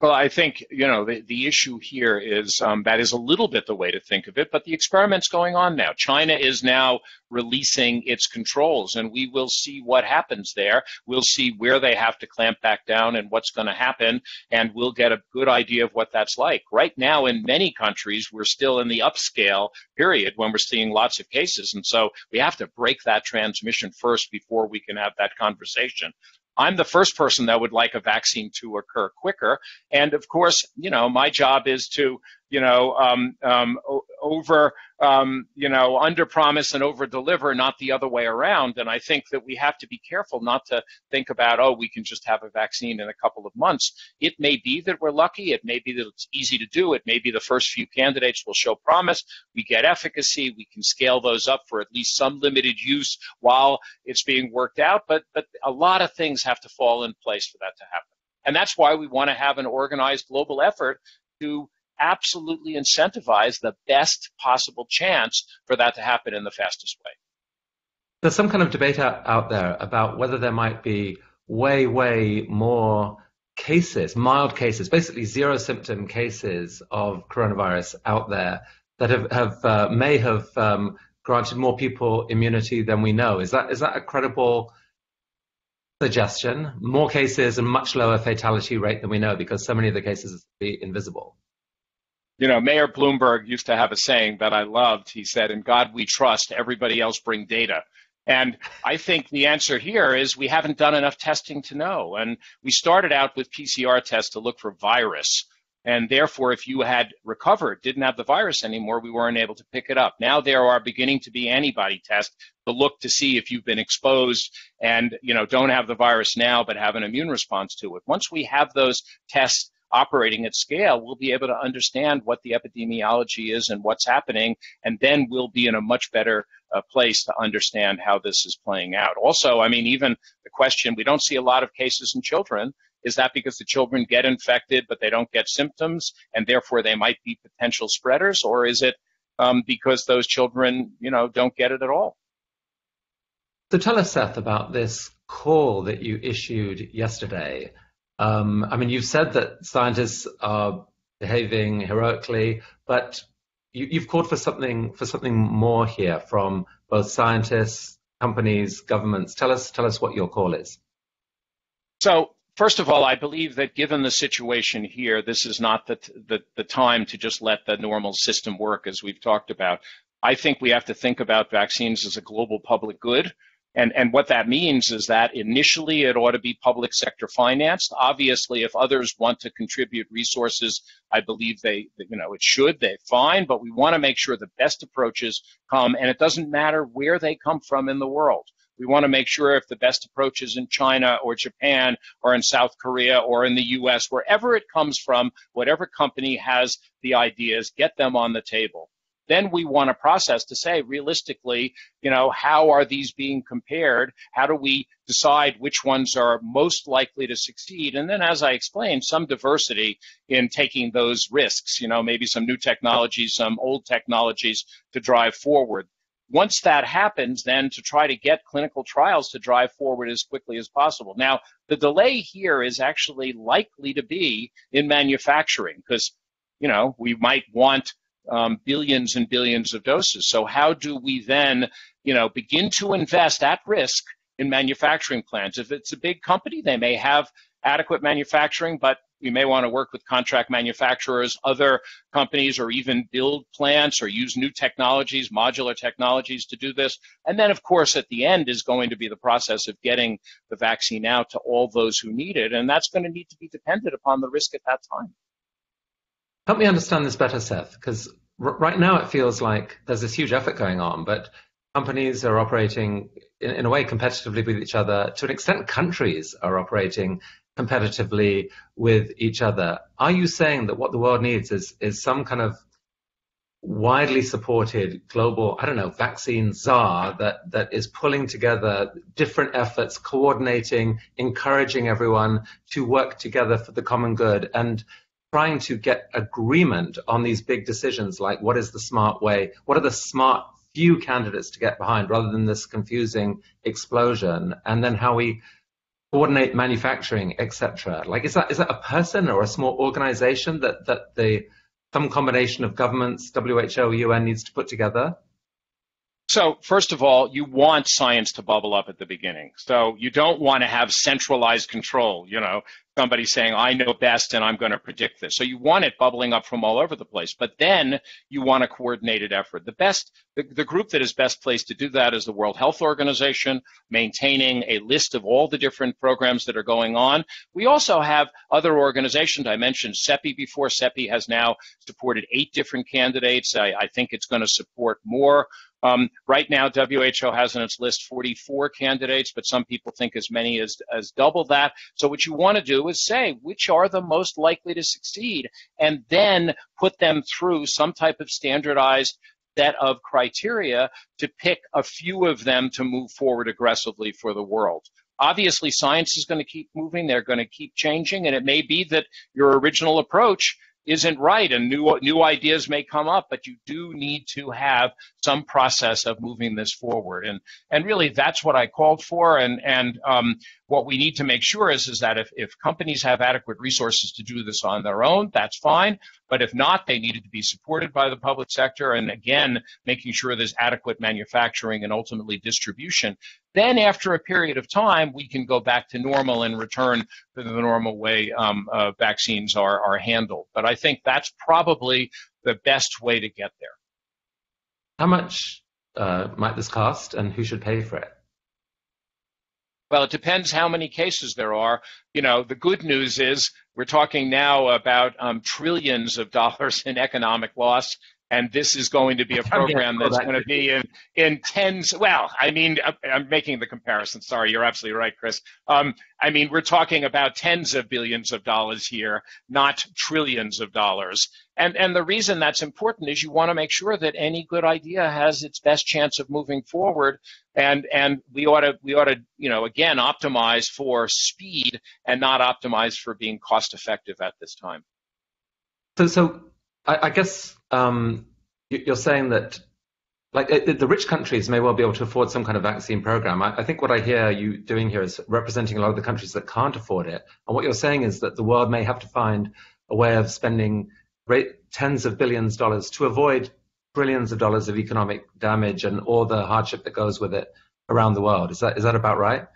Well, I think you know the, the issue here is um, that is a little bit the way to think of it, but the experiment's going on now. China is now releasing its controls, and we will see what happens there. We'll see where they have to clamp back down and what's going to happen, and we'll get a good idea of what that's like. Right now, in many countries, we're still in the upscale period when we're seeing lots of cases, and so we have to break that transmission first before we can have that conversation. I'm the first person that would like a vaccine to occur quicker. And of course, you know, my job is to, you know, um, um, over, um, you know, under promise and over deliver, not the other way around. And I think that we have to be careful not to think about, oh, we can just have a vaccine in a couple of months. It may be that we're lucky. It may be that it's easy to do. It may be the first few candidates will show promise. We get efficacy. We can scale those up for at least some limited use while it's being worked out. But but a lot of things have to fall in place for that to happen. And that's why we want to have an organized global effort to absolutely incentivize the best possible chance for that to happen in the fastest way. There's some kind of debate out, out there about whether there might be way, way more cases, mild cases, basically zero symptom cases of coronavirus out there that have, have uh, may have um, granted more people immunity than we know. Is that is that a credible suggestion? More cases and much lower fatality rate than we know because so many of the cases be invisible. You know, Mayor Bloomberg used to have a saying that I loved. He said, In God we trust, everybody else bring data. And I think the answer here is we haven't done enough testing to know. And we started out with PCR tests to look for virus. And therefore, if you had recovered, didn't have the virus anymore, we weren't able to pick it up. Now there are beginning to be antibody tests to look to see if you've been exposed and you know don't have the virus now but have an immune response to it. Once we have those tests operating at scale, we'll be able to understand what the epidemiology is and what's happening, and then we'll be in a much better uh, place to understand how this is playing out. Also, I mean, even the question we don't see a lot of cases in children. Is that because the children get infected but they don't get symptoms and therefore they might be potential spreaders, or is it um, because those children, you know, don't get it at all? So tell us, Seth, about this call that you issued yesterday um, I mean, you've said that scientists are behaving heroically, but you, have called for something for something more here from both scientists, companies, governments. Tell us, tell us what your call is. So, first of all, I believe that given the situation here, this is not the, the, the time to just let the normal system work, as we've talked about. I think we have to think about vaccines as a global public good And, and what that means is that initially it ought to be public sector financed. Obviously, if others want to contribute resources, I believe they, you know, it should, they fine, but we want to make sure the best approaches come, and it doesn't matter where they come from in the world. We want to make sure if the best approach is in China or Japan or in South Korea or in the US, wherever it comes from, whatever company has the ideas, get them on the table then we want a process to say realistically, you know, how are these being compared? How do we decide which ones are most likely to succeed? And then, as I explained, some diversity in taking those risks, you know, maybe some new technologies, some old technologies to drive forward. Once that happens, then to try to get clinical trials to drive forward as quickly as possible. Now, the delay here is actually likely to be in manufacturing because, you know, we might want um, billions and billions of doses. So how do we then, you know, begin to invest at risk in manufacturing plants? If it's a big company, they may have adequate manufacturing, but we may want to work with contract manufacturers, other companies, or even build plants or use new technologies, modular technologies to do this. And then, of course, at the end is going to be the process of getting the vaccine out to all those who need it. And that's going to need to be dependent upon the risk at that time. Help me understand this better, Seth, because r- right now it feels like there's this huge effort going on, but companies are operating in, in, a way competitively with each other. To an extent, countries are operating competitively with each other. Are you saying that what the world needs is is some kind of widely supported global, I don't know, vaccine czar that, that is pulling together different efforts, coordinating, encouraging everyone to work together for the common good. And trying to get agreement on these big decisions like what is the smart way, what are the smart few candidates to get behind rather than this confusing explosion, and then how we coordinate manufacturing, etc. Like is that is that a person or a small organization that that the some combination of governments, WHO, UN needs to put together? So, first of all, you want science to bubble up at the beginning. So, you don't want to have centralized control, you know, somebody saying, I know best and I'm going to predict this. So, you want it bubbling up from all over the place. But then you want a coordinated effort. The best, the, the group that is best placed to do that is the World Health Organization, maintaining a list of all the different programs that are going on. We also have other organizations. I mentioned CEPI before. CEPI has now supported eight different candidates. I, I think it's going to support more. Um, right now, WHO has on its list 44 candidates, but some people think as many as, as double that. So what you want to do is say which are the most likely to succeed, and then put them through some type of standardized set of criteria to pick a few of them to move forward aggressively for the world obviously science is going to keep moving they're going to keep changing and it may be that your original approach isn't right and new new ideas may come up but you do need to have some process of moving this forward. And and really that's what i called for and and um, what we need to make sure is is that if, if companies have adequate resources to do this on their own that's fine but if not they needed to be supported by the public sector and again making sure there's adequate manufacturing and ultimately distribution then, after a period of time, we can go back to normal and return to the normal way um, uh, vaccines are, are handled. But I think that's probably the best way to get there. How much uh, might this cost, and who should pay for it? Well, it depends how many cases there are. You know, the good news is we're talking now about um, trillions of dollars in economic loss and this is going to be a program that's going to be in in tens. Well, I mean, I'm making the comparison. Sorry, you're absolutely right, Chris. Um, I mean, we're talking about tens of billions of dollars here, not trillions of dollars. And and the reason that's important is you want to make sure that any good idea has its best chance of moving forward. And and we ought to we ought to you know again optimize for speed and not optimize for being cost effective at this time. So so I, I guess um, you're saying that like the rich countries may well be able to afford some kind of vaccine program. I, I, think what I hear you doing here is representing a lot of the countries that can't afford it. And what you're saying is that the world may have to find a way of spending tens of billions of dollars to avoid trillions of dollars of economic damage and all the hardship that goes with it around the world. Is that is that about right?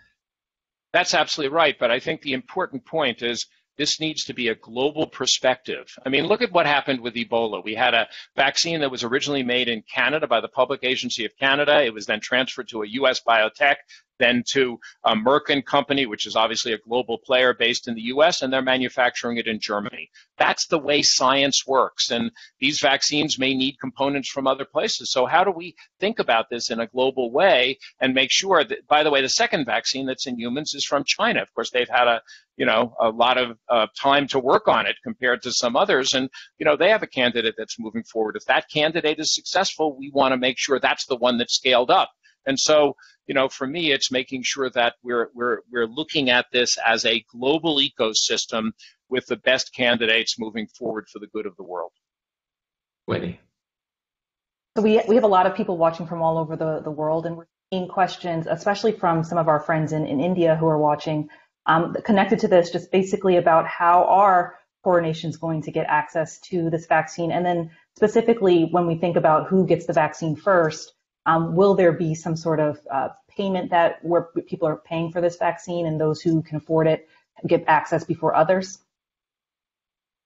That's absolutely right. But I think the important point is this needs to be a global perspective. I mean, look at what happened with Ebola. We had a vaccine that was originally made in Canada by the Public Agency of Canada. It was then transferred to a U.S. biotech then to a Merck and Company, which is obviously a global player based in the US, and they're manufacturing it in Germany. That's the way science works. And these vaccines may need components from other places. So, how do we think about this in a global way and make sure that, by the way, the second vaccine that's in humans is from China? Of course, they've had a you know a lot of uh, time to work on it compared to some others and you know they have a candidate that's moving forward if that candidate is successful we want to make sure that's the one that's scaled up and so, you know, for me, it's making sure that we're we're we're looking at this as a global ecosystem with the best candidates moving forward for the good of the world. Whitney. So we we have a lot of people watching from all over the, the world, and we're seeing questions, especially from some of our friends in, in India who are watching, um, connected to this, just basically about how are poor nations going to get access to this vaccine, and then specifically when we think about who gets the vaccine first um, will there be some sort of uh, payment that where people are paying for this vaccine and those who can afford it get access before others?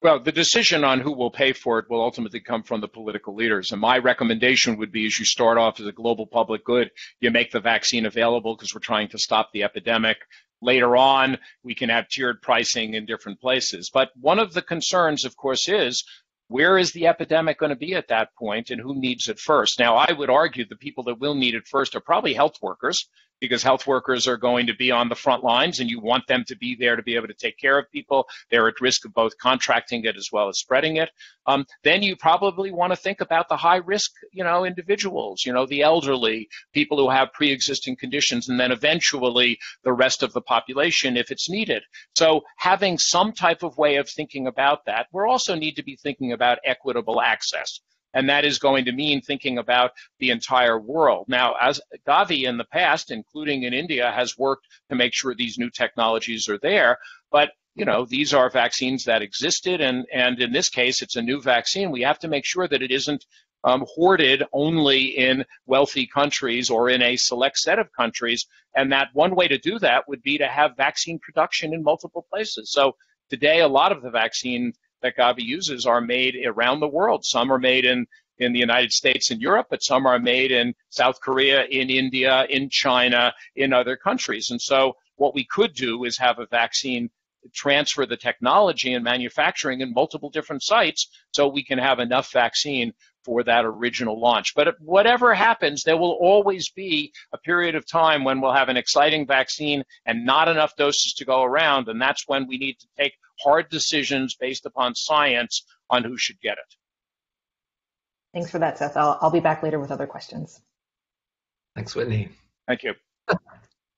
Well, the decision on who will pay for it will ultimately come from the political leaders. And my recommendation would be as you start off as a global public good, you make the vaccine available because we're trying to stop the epidemic. Later on, we can have tiered pricing in different places. But one of the concerns, of course, is where is the epidemic going to be at that point and who needs it first? Now, I would argue the people that will need it first are probably health workers because health workers are going to be on the front lines and you want them to be there to be able to take care of people. They're at risk of both contracting it as well as spreading it. Um, then you probably want to think about the high risk, you know, individuals, you know, the elderly, people who have pre-existing conditions, and then eventually the rest of the population if it's needed. So having some type of way of thinking about that, we also need to be thinking about equitable access and that is going to mean thinking about the entire world. Now, as Gavi in the past, including in India, has worked to make sure these new technologies are there, but you know, these are vaccines that existed, and, and in this case, it's a new vaccine. We have to make sure that it isn't um, hoarded only in wealthy countries or in a select set of countries. And that one way to do that would be to have vaccine production in multiple places. So today, a lot of the vaccine that Gavi uses are made around the world. Some are made in in the United States and Europe, but some are made in South Korea, in India, in China, in other countries. And so what we could do is have a vaccine transfer the technology and manufacturing in multiple different sites so we can have enough vaccine for that original launch. But whatever happens, there will always be a period of time when we'll have an exciting vaccine and not enough doses to go around, and that's when we need to take hard decisions based upon science on who should get it. Thanks for that, Seth. I'll, I'll be back later with other questions. Thanks, Whitney. Thank you.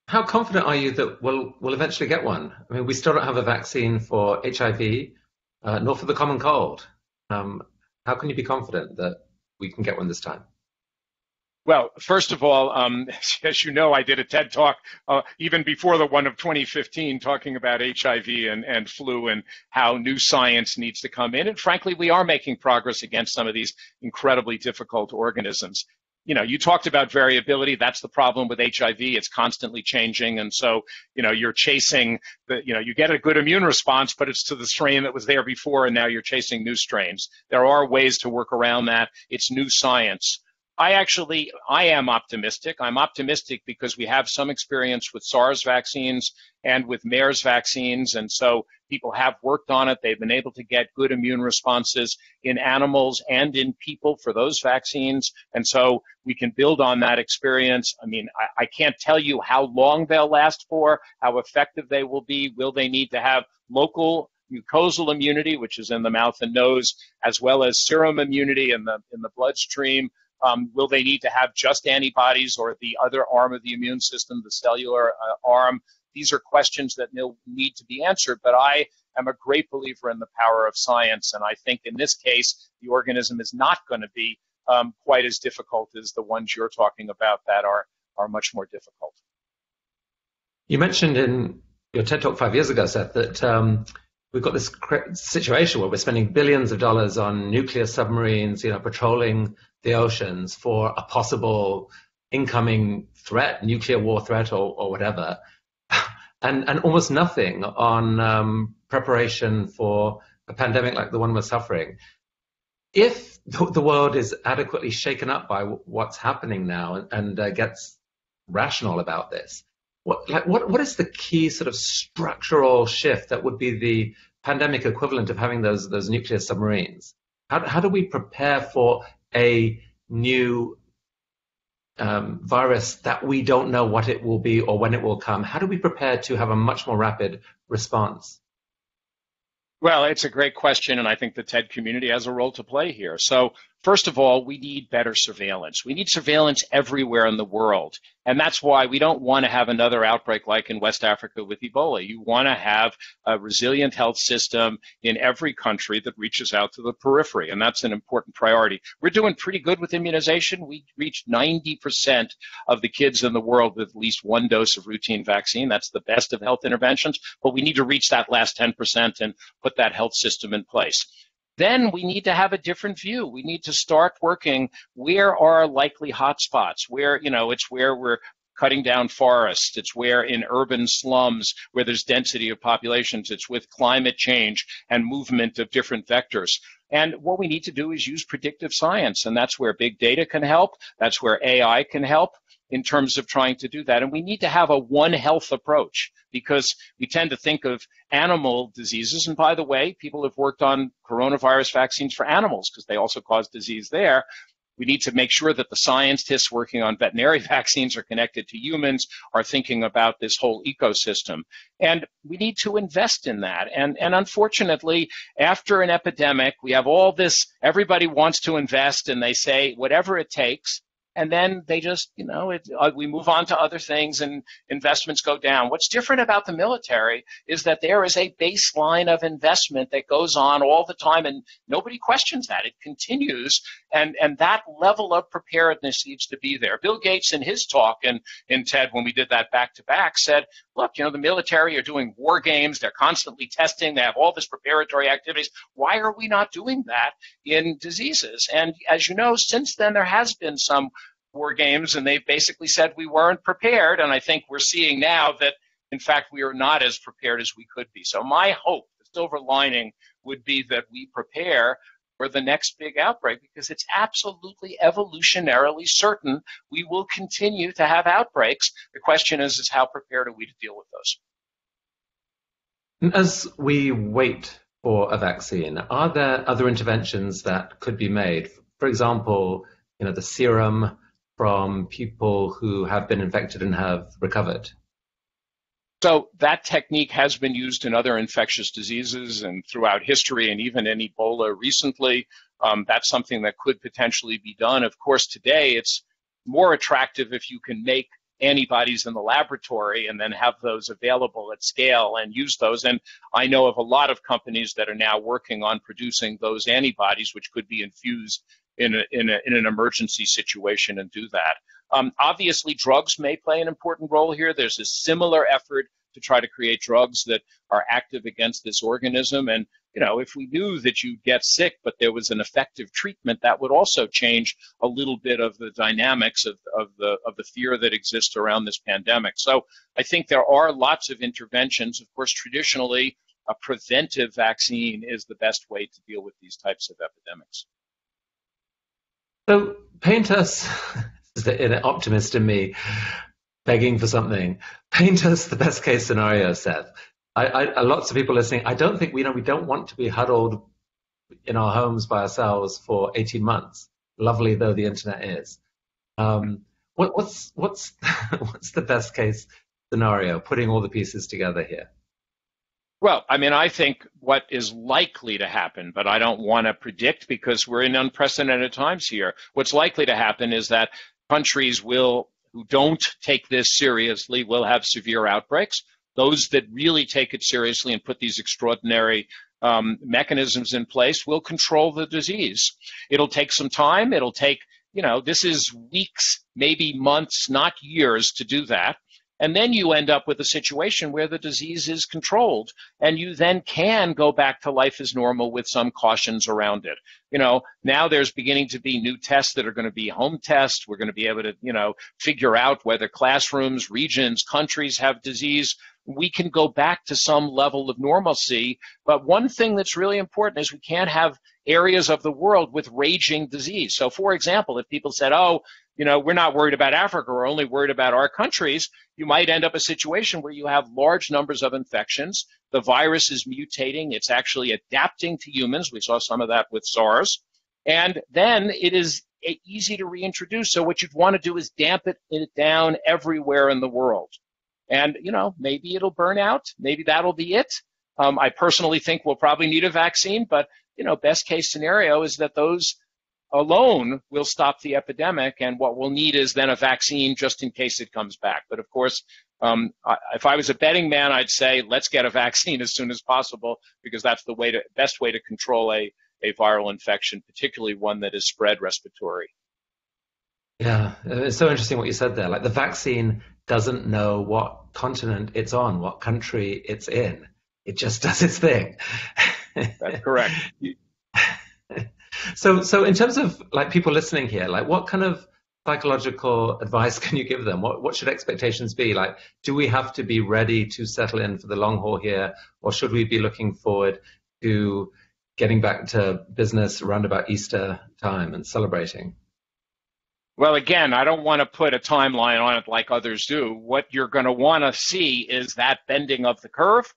How confident are you that we'll, we'll eventually get one? I mean, we still don't have a vaccine for HIV, uh, nor for the common cold. Um, how can you be confident that we can get one this time? Well, first of all, um, as you know, I did a TED talk uh, even before the one of 2015 talking about HIV and, and flu and how new science needs to come in. And frankly, we are making progress against some of these incredibly difficult organisms. You know, you talked about variability. That's the problem with HIV. It's constantly changing. And so, you know, you're chasing the, you know, you get a good immune response, but it's to the strain that was there before. And now you're chasing new strains. There are ways to work around that. It's new science. I actually, I am optimistic. I'm optimistic because we have some experience with SARS vaccines and with MERS vaccines. And so people have worked on it. They've been able to get good immune responses in animals and in people for those vaccines. And so we can build on that experience. I mean, I, I can't tell you how long they'll last for, how effective they will be. Will they need to have local mucosal immunity, which is in the mouth and nose, as well as serum immunity in the in the bloodstream. Um, will they need to have just antibodies or the other arm of the immune system, the cellular uh, arm? These are questions that need to be answered, but I am a great believer in the power of science, and I think in this case, the organism is not going to be um, quite as difficult as the ones you're talking about that are, are much more difficult. You mentioned in your TED Talk five years ago, Seth, that um, we've got this situation where we're spending billions of dollars on nuclear submarines, you know, patrolling the oceans for a possible incoming threat, nuclear war threat or, or whatever. and, and almost nothing on um, preparation for a pandemic like the one we're suffering. If the world is adequately shaken up by what's happening now and, and uh, gets rational about this, what, like, what, what is the key sort of structural shift that would be the pandemic equivalent of having those, those nuclear submarines? How, how do we prepare for a new um, virus that we don't know what it will be or when it will come? How do we prepare to have a much more rapid response? Well, it's a great question, and I think the TED community has a role to play here. So, First of all, we need better surveillance. We need surveillance everywhere in the world. And that's why we don't want to have another outbreak like in West Africa with Ebola. You want to have a resilient health system in every country that reaches out to the periphery. And that's an important priority. We're doing pretty good with immunization. We reached 90% of the kids in the world with at least one dose of routine vaccine. That's the best of health interventions. But we need to reach that last 10% and put that health system in place then we need to have a different view. We need to start working where are likely hotspots, where, you know, it's where we're cutting down forests. It's where in urban slums where there's density of populations. It's with climate change and movement of different vectors. And what we need to do is use predictive science. And that's where big data can help. That's where AI can help in terms of trying to do that. And we need to have a one health approach because we tend to think of animal diseases. And by the way, people have worked on coronavirus vaccines for animals because they also cause disease there. We need to make sure that the scientists working on veterinary vaccines are connected to humans, are thinking about this whole ecosystem. And we need to invest in that. And, and unfortunately, after an epidemic, we have all this, everybody wants to invest and they say, whatever it takes and then they just, you know, it, uh, we move on to other things and investments go down. What's different about the military is that there is a baseline of investment that goes on all the time, and nobody questions that. It continues, and and that level of preparedness needs to be there. Bill Gates, in his talk in in TED when we did that back to back, said, look, you know, the military are doing war games. They're constantly testing. They have all this preparatory activities. Why are we not doing that in diseases? And as you know, since then there has been some war games, and they've basically said we weren't prepared. And I think we're seeing now that, in fact, we are not as prepared as we could be. So my hope, the silver lining, would be that we prepare for the next big outbreak because it's absolutely evolutionarily certain we will continue to have outbreaks. The question is, is how prepared are we to deal with those? As we wait for a vaccine, are there other interventions that could be made? For example, you know, the serum from people who have been infected and have recovered? So that technique has been used in other infectious diseases and throughout history, and even in Ebola recently. Um, that's something that could potentially be done. Of course, today it's more attractive if you can make antibodies in the laboratory and then have those available at scale and use those. And I know of a lot of companies that are now working on producing those antibodies, which could be infused in, a, in, a, in an emergency situation and do that. Um, obviously, drugs may play an important role here. There's a similar effort to try to create drugs that are active against this organism. And, you know, if we knew that you'd get sick, but there was an effective treatment, that would also change a little bit of the dynamics of, of, the, of the fear that exists around this pandemic. So I think there are lots of interventions. Of course, traditionally, a preventive vaccine is the best way to deal with these types of epidemics. So paint us, an optimist in me, begging for something. Paint us the best case scenario, Seth. I, I, lots of people listening. I don't think we you know we don't want to be huddled in our homes by ourselves for 18 months. Lovely though the internet is. Um, what, what's what's what's the best case scenario? Putting all the pieces together here. Well, I mean, I think what is likely to happen, but I don't want to predict because we're in unprecedented times here. What's likely to happen is that countries will, who don't take this seriously, will have severe outbreaks. Those that really take it seriously and put these extraordinary um, mechanisms in place will control the disease. It'll take some time. It'll take, you know, this is weeks, maybe months, not years to do that. And then you end up with a situation where the disease is controlled and you then can go back to life as normal with some cautions around it. You know, now there's beginning to be new tests that are going to be home tests. We're going to be able to, you know, figure out whether classrooms, regions, countries have disease we can go back to some level of normalcy. But one thing that's really important is we can't have areas of the world with raging disease. So, for example, if people said, oh, you know, we're not worried about Africa, we're only worried about our countries, you might end up a situation where you have large numbers of infections. The virus is mutating, it's actually adapting to humans. We saw some of that with SARS. And then it is easy to reintroduce. So what you'd want to do is dampen it down everywhere in the world. And, you know, maybe it'll burn out. Maybe that'll be it. Um, I personally think we'll probably need a vaccine, but, you know, best case scenario is that those alone will stop the epidemic. And what we'll need is then a vaccine just in case it comes back. But of course, um, I, if I was a betting man, I'd say let's get a vaccine as soon as possible because that's the way to, best way to control a, a viral infection, particularly one that is spread respiratory. Yeah, it's so interesting what you said there. Like the vaccine doesn't know what continent it's on, what country it's in. It just does its thing. That's correct. so, so in terms of like people listening here, like what kind of psychological advice can you give them? What what should expectations be? Like, do we have to be ready to settle in for the long haul here, or should we be looking forward to getting back to business around about Easter time and celebrating? Well, again, I don't want to put a timeline on it like others do. What you're going to want to see is that bending of the curve.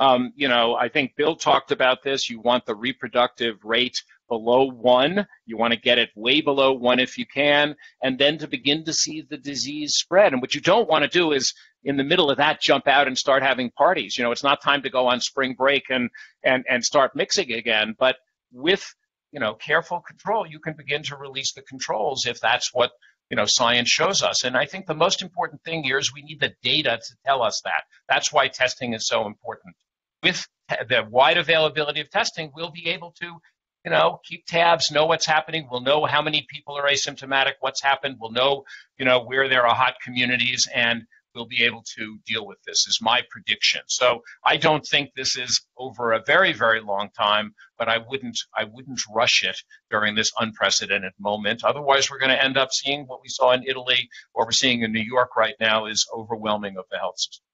Um, you know, I think Bill talked about this. You want the reproductive rate below one. You want to get it way below one if you can, and then to begin to see the disease spread. And what you don't want to do is in the middle of that jump out and start having parties. You know, it's not time to go on spring break and and and start mixing again. But with you know careful control, you can begin to release the controls if that's what you know science shows us. And I think the most important thing here is we need the data to tell us that. That's why testing is so important. With the wide availability of testing, we'll be able to you know, keep tabs, know what's happening. We'll know how many people are asymptomatic, what's happened. We'll know, you know, where there are hot communities, and we'll be able to deal with this is my prediction. So i don't think this is over a very very long time but i wouldn't i wouldn't rush it during this unprecedented moment. Otherwise we're going to end up seeing what we saw in italy or we're seeing in new york right now is overwhelming of the health system.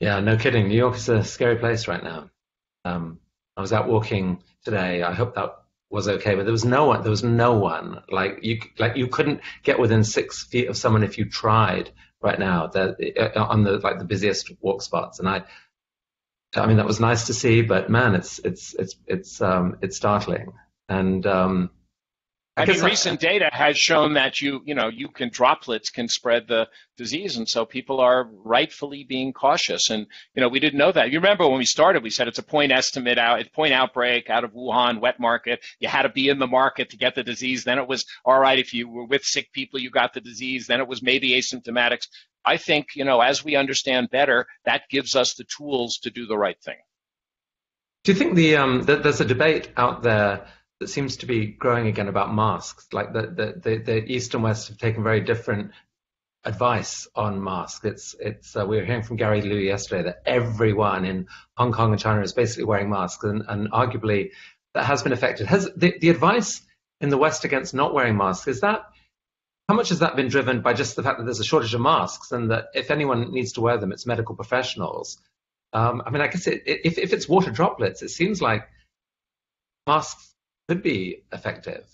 Yeah no kidding. New york is a scary place right now. Um, i was out walking today i hope that was okay, but there was no one. There was no one. Like you, like you couldn't get within six feet of someone if you tried right now that uh, on the like the busiest walk spots and i i mean that was nice to see but man it's it's it's it's um it's startling and um I, I mean, recent I, data has shown that you, you know, you can droplets can spread the disease, and so people are rightfully being cautious. And you know, we didn't know that. You remember when we started, we said it's a point estimate out, it's point outbreak out of Wuhan wet market. You had to be in the market to get the disease. Then it was all right if you were with sick people, you got the disease. Then it was maybe asymptomatics. I think you know, as we understand better, that gives us the tools to do the right thing. Do you think the um, that there's a debate out there? That seems to be growing again about masks. Like the, the, the, the East and West have taken very different advice on masks. It's, it's, uh, we were hearing from Gary Liu yesterday that everyone in Hong Kong and China is basically wearing masks, and, and arguably that has been affected. Has the, the advice in the West against not wearing masks, is that, how much has that been driven by just the fact that there's a shortage of masks and that if anyone needs to wear them, it's medical professionals? Um, I mean, I guess it, if, if it's water droplets, it seems like masks could be effective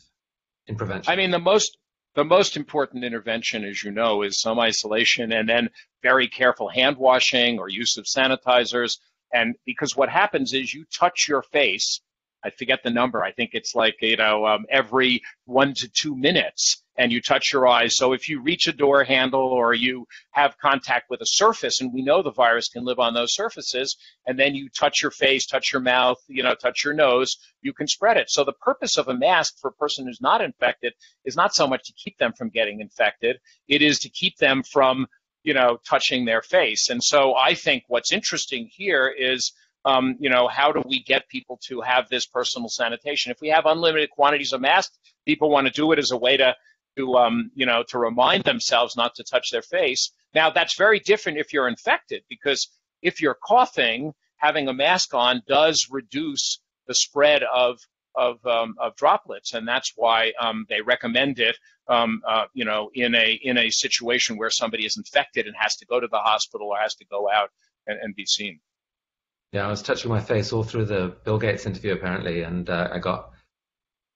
in prevention? I mean, the most the most important intervention, as you know, is some isolation and then very careful hand washing or use of sanitizers. And because what happens is you touch your face I forget the number. I think it's like, you know, um, every one to two minutes and you touch your eyes. So if you reach a door handle or you have contact with a surface, and we know the virus can live on those surfaces, and then you touch your face, touch your mouth, you know, touch your nose, you can spread it. So the purpose of a mask for a person who's not infected is not so much to keep them from getting infected, it is to keep them from, you know, touching their face. And so I think what's interesting here is um, you know, how do we get people to have this personal sanitation? If we have unlimited quantities of masks, people want to do it as a way to, to um, you know, to remind themselves not to touch their face. Now, that's very different if you're infected, because if you're coughing, having a mask on does reduce the spread of of, um, of droplets, and that's why um, they recommend it. Um, uh, you know, in a in a situation where somebody is infected and has to go to the hospital or has to go out and, and be seen. Yeah, I was touching my face all through the Bill Gates interview apparently, and uh, I got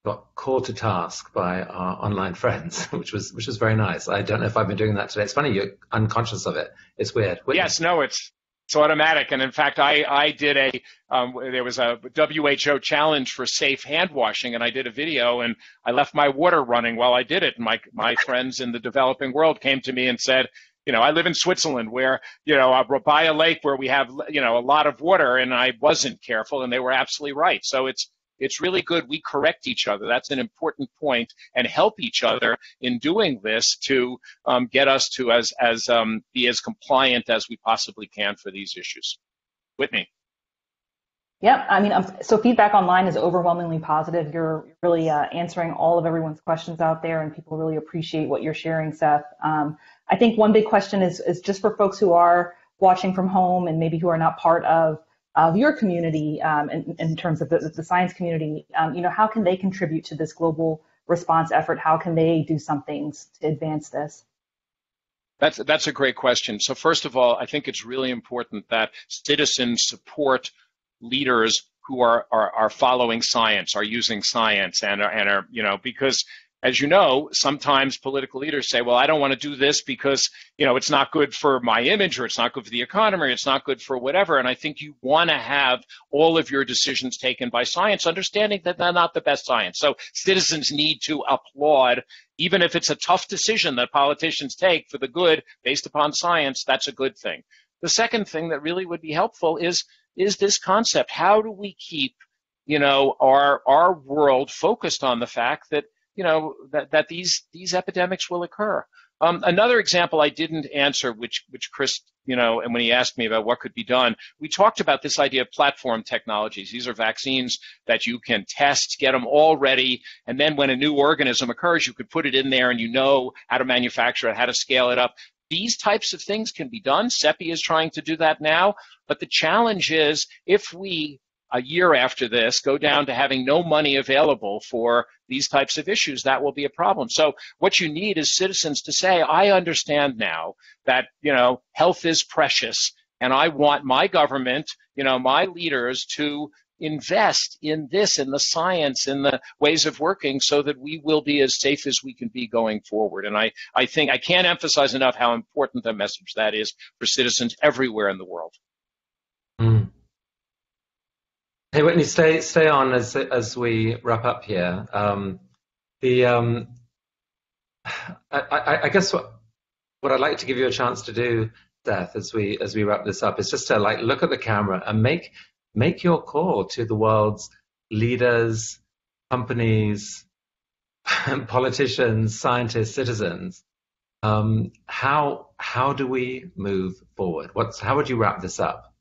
got called to task by our online friends, which was which was very nice. I don't know if I've been doing that today. It's funny you're unconscious of it. It's weird. Yes, no, it's it's automatic. And in fact, I, I did a, um, there was a WHO challenge for safe hand washing, and I did a video, and I left my water running while I did it. And my, my friends in the developing world came to me and said, you know, I live in Switzerland where, you know, by a lake where we have, you know, a lot of water, and I wasn't careful, and they were absolutely right. So it's, it's really good we correct each other. That's an important point, and help each other in doing this to um, get us to as as um, be as compliant as we possibly can for these issues. Whitney. Yep. I mean, um, so feedback online is overwhelmingly positive. You're really uh, answering all of everyone's questions out there, and people really appreciate what you're sharing, Seth. Um, I think one big question is is just for folks who are watching from home and maybe who are not part of of your community um, in, in, terms of the, the science community, um, you know, how can they contribute to this global response effort? How can they do some things to advance this? That's that's a great question. So first of all, I think it's really important that citizens support leaders who are, are, are following science, are using science, and are, and are you know because as you know, sometimes political leaders say, well, I don't want to do this because, you know, it's not good for my image or it's not good for the economy or it's not good for whatever. And I think you want to have all of your decisions taken by science, understanding that they're not the best science. So citizens need to applaud, even if it's a tough decision that politicians take for the good based upon science, that's a good thing. The second thing that really would be helpful is, is this concept. How do we keep, you know, our, our world focused on the fact that you know that, that these these epidemics will occur. Um, another example I didn't answer, which which Chris, you know, and when he asked me about what could be done, we talked about this idea of platform technologies. These are vaccines that you can test, get them all ready, and then when a new organism occurs, you could put it in there, and you know how to manufacture it, how to scale it up. These types of things can be done. CEPI is trying to do that now, but the challenge is if we a year after this go down to having no money available for these types of issues, that will be a problem. So what you need is citizens to say, I understand now that, you know, health is precious and I want my government, you know, my leaders to invest in this, in the science, in the ways of working so that we will be as safe as we can be going forward. And I, I think I can't emphasize enough how important a message that is for citizens everywhere in the world. Hey, Whitney, stay stay on as as we wrap up here. Um, the um, I, I, I, guess what what I'd like to give you a chance to do, Seth, as we as we wrap this up, is just to like look at the camera and make make your call to the world's leaders, companies, politicians, scientists, citizens. Um, how how do we move forward? What's how would you wrap this up?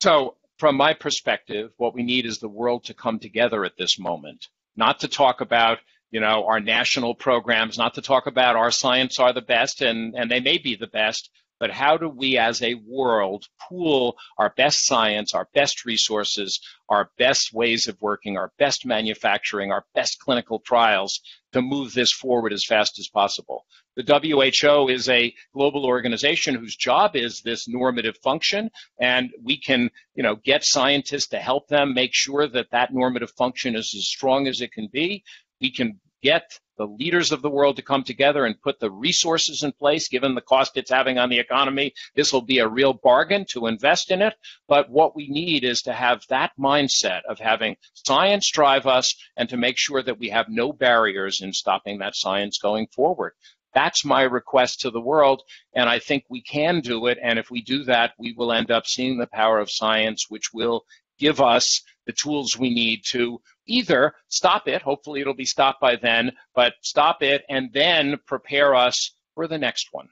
So from my perspective, what we need is the world to come together at this moment, not to talk about you know our national programs, not to talk about our science are the best and and they may be the best, but how do we as a world pool our best science, our best resources, our best ways of working, our best manufacturing, our best clinical trials to move this forward as fast as possible. The WHO is a global organization whose job is this normative function, and we can, you know, get scientists to help them make sure that that normative function is as strong as it can be. We can get the leaders of the world to come together and put the resources in place, given the cost it's having on the economy. This will be a real bargain to invest in it. But what we need is to have that mindset of having science drive us and to make sure that we have no barriers in stopping that science going forward. That's my request to the world, and I think we can do it. And if we do that, we will end up seeing the power of science, which will give us the tools we need to either stop it, hopefully it'll be stopped by then, but stop it and then prepare us for the next one.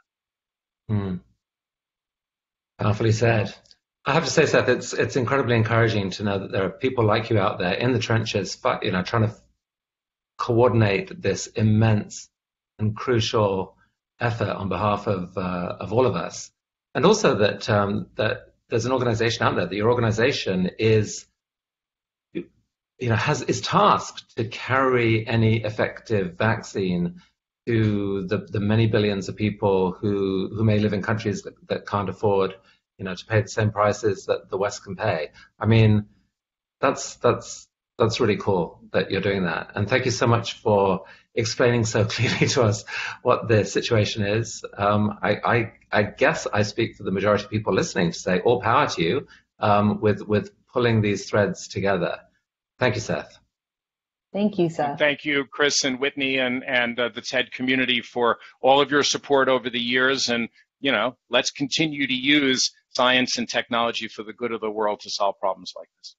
Hmm. Powerfully said. I have to say, Seth, it's it's incredibly encouraging to know that there are people like you out there in the trenches, you know, trying to coordinate this immense and crucial effort on behalf of uh, of all of us, and also that um, that there's an organization out there that your organization is you know, has is tasked to carry any effective vaccine to the, the many billions of people who who may live in countries that, that can't afford, you know, to pay the same prices that the West can pay. I mean, that's that's that's really cool that you're doing that. And thank you so much for explaining so clearly to us what the situation is. Um, I, I, I, guess I speak for the majority of people listening to say all power to you um, with, with pulling these threads together. Thank you, Seth. Thank you, Seth. And thank you, Chris and Whitney and, and uh, the TED community for all of your support over the years. And, you know, let's continue to use science and technology for the good of the world to solve problems like this.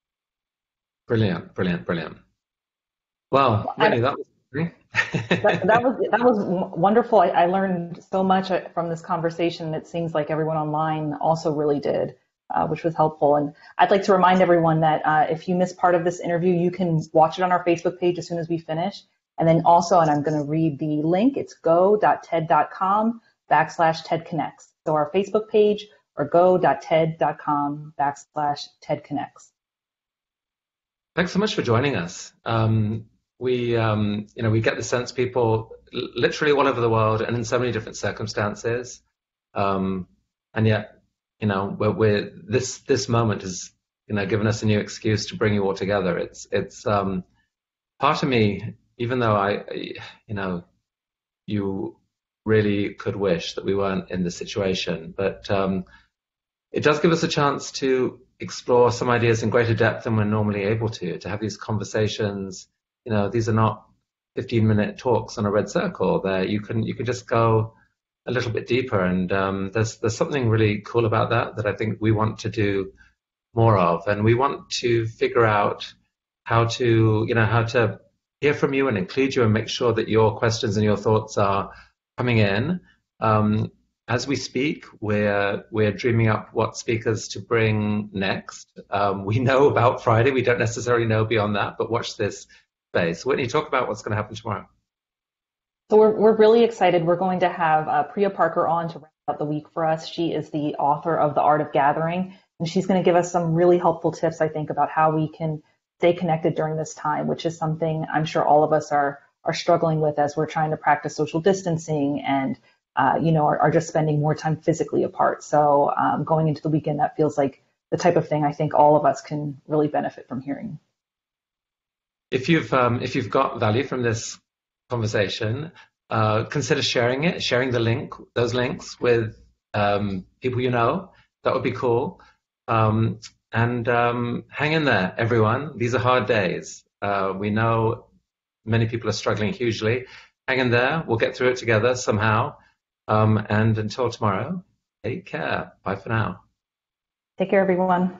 Brilliant, brilliant, brilliant. Well, Whitney, that was that, that, was that was wonderful. I, I, learned so much uh, from this conversation. It seems like everyone online also really did, uh, which was helpful. And I'd like to remind everyone that uh, if you missed part of this interview, you can watch it on our Facebook page as soon as we finish. And then also, and I'm going to read the link. It's go.ted.com backslash TED Connects. So our Facebook page or go.ted.com backslash TED Connects. Thanks so much for joining us. Um, we, um, you know, we get the sense people literally all over the world and in so many different circumstances, um, and yet, you know, we're, we're, this this moment has, you know, given us a new excuse to bring you all together. It's it's um, part of me, even though I, you know, you really could wish that we weren't in this situation, but um, it does give us a chance to explore some ideas in greater depth than we're normally able to, to have these conversations. You know, these are not 15 minute talks on a red circle there. You can, you can just go a little bit deeper. And um, there's, there's something really cool about that that I think we want to do more of. And we want to figure out how to, you know, how to hear from you and include you and make sure that your questions and your thoughts are coming in. Um, as we speak, we're we're dreaming up what speakers to bring next. Um, we know about Friday. We don't necessarily know beyond that, but watch this space. Whitney, talk about what's going to happen tomorrow. So we're we're really excited. We're going to have uh, Priya Parker on to wrap up the week for us. She is the author of The Art of Gathering, and she's going to give us some really helpful tips, I think, about how we can stay connected during this time, which is something I'm sure all of us are are struggling with as we're trying to practice social distancing and uh, you know, are, are, just spending more time physically apart. So um, going into the weekend, that feels like the type of thing I think all of us can really benefit from hearing. If you've um, if you've got value from this conversation, uh, consider sharing it, sharing the link, those links with um, people you know. That would be cool. Um, and um, hang in there, everyone. These are hard days. Uh, we know many people are struggling hugely. Hang in there. We'll get through it together somehow. Um, and until tomorrow, take care. Bye for now. Take care, everyone.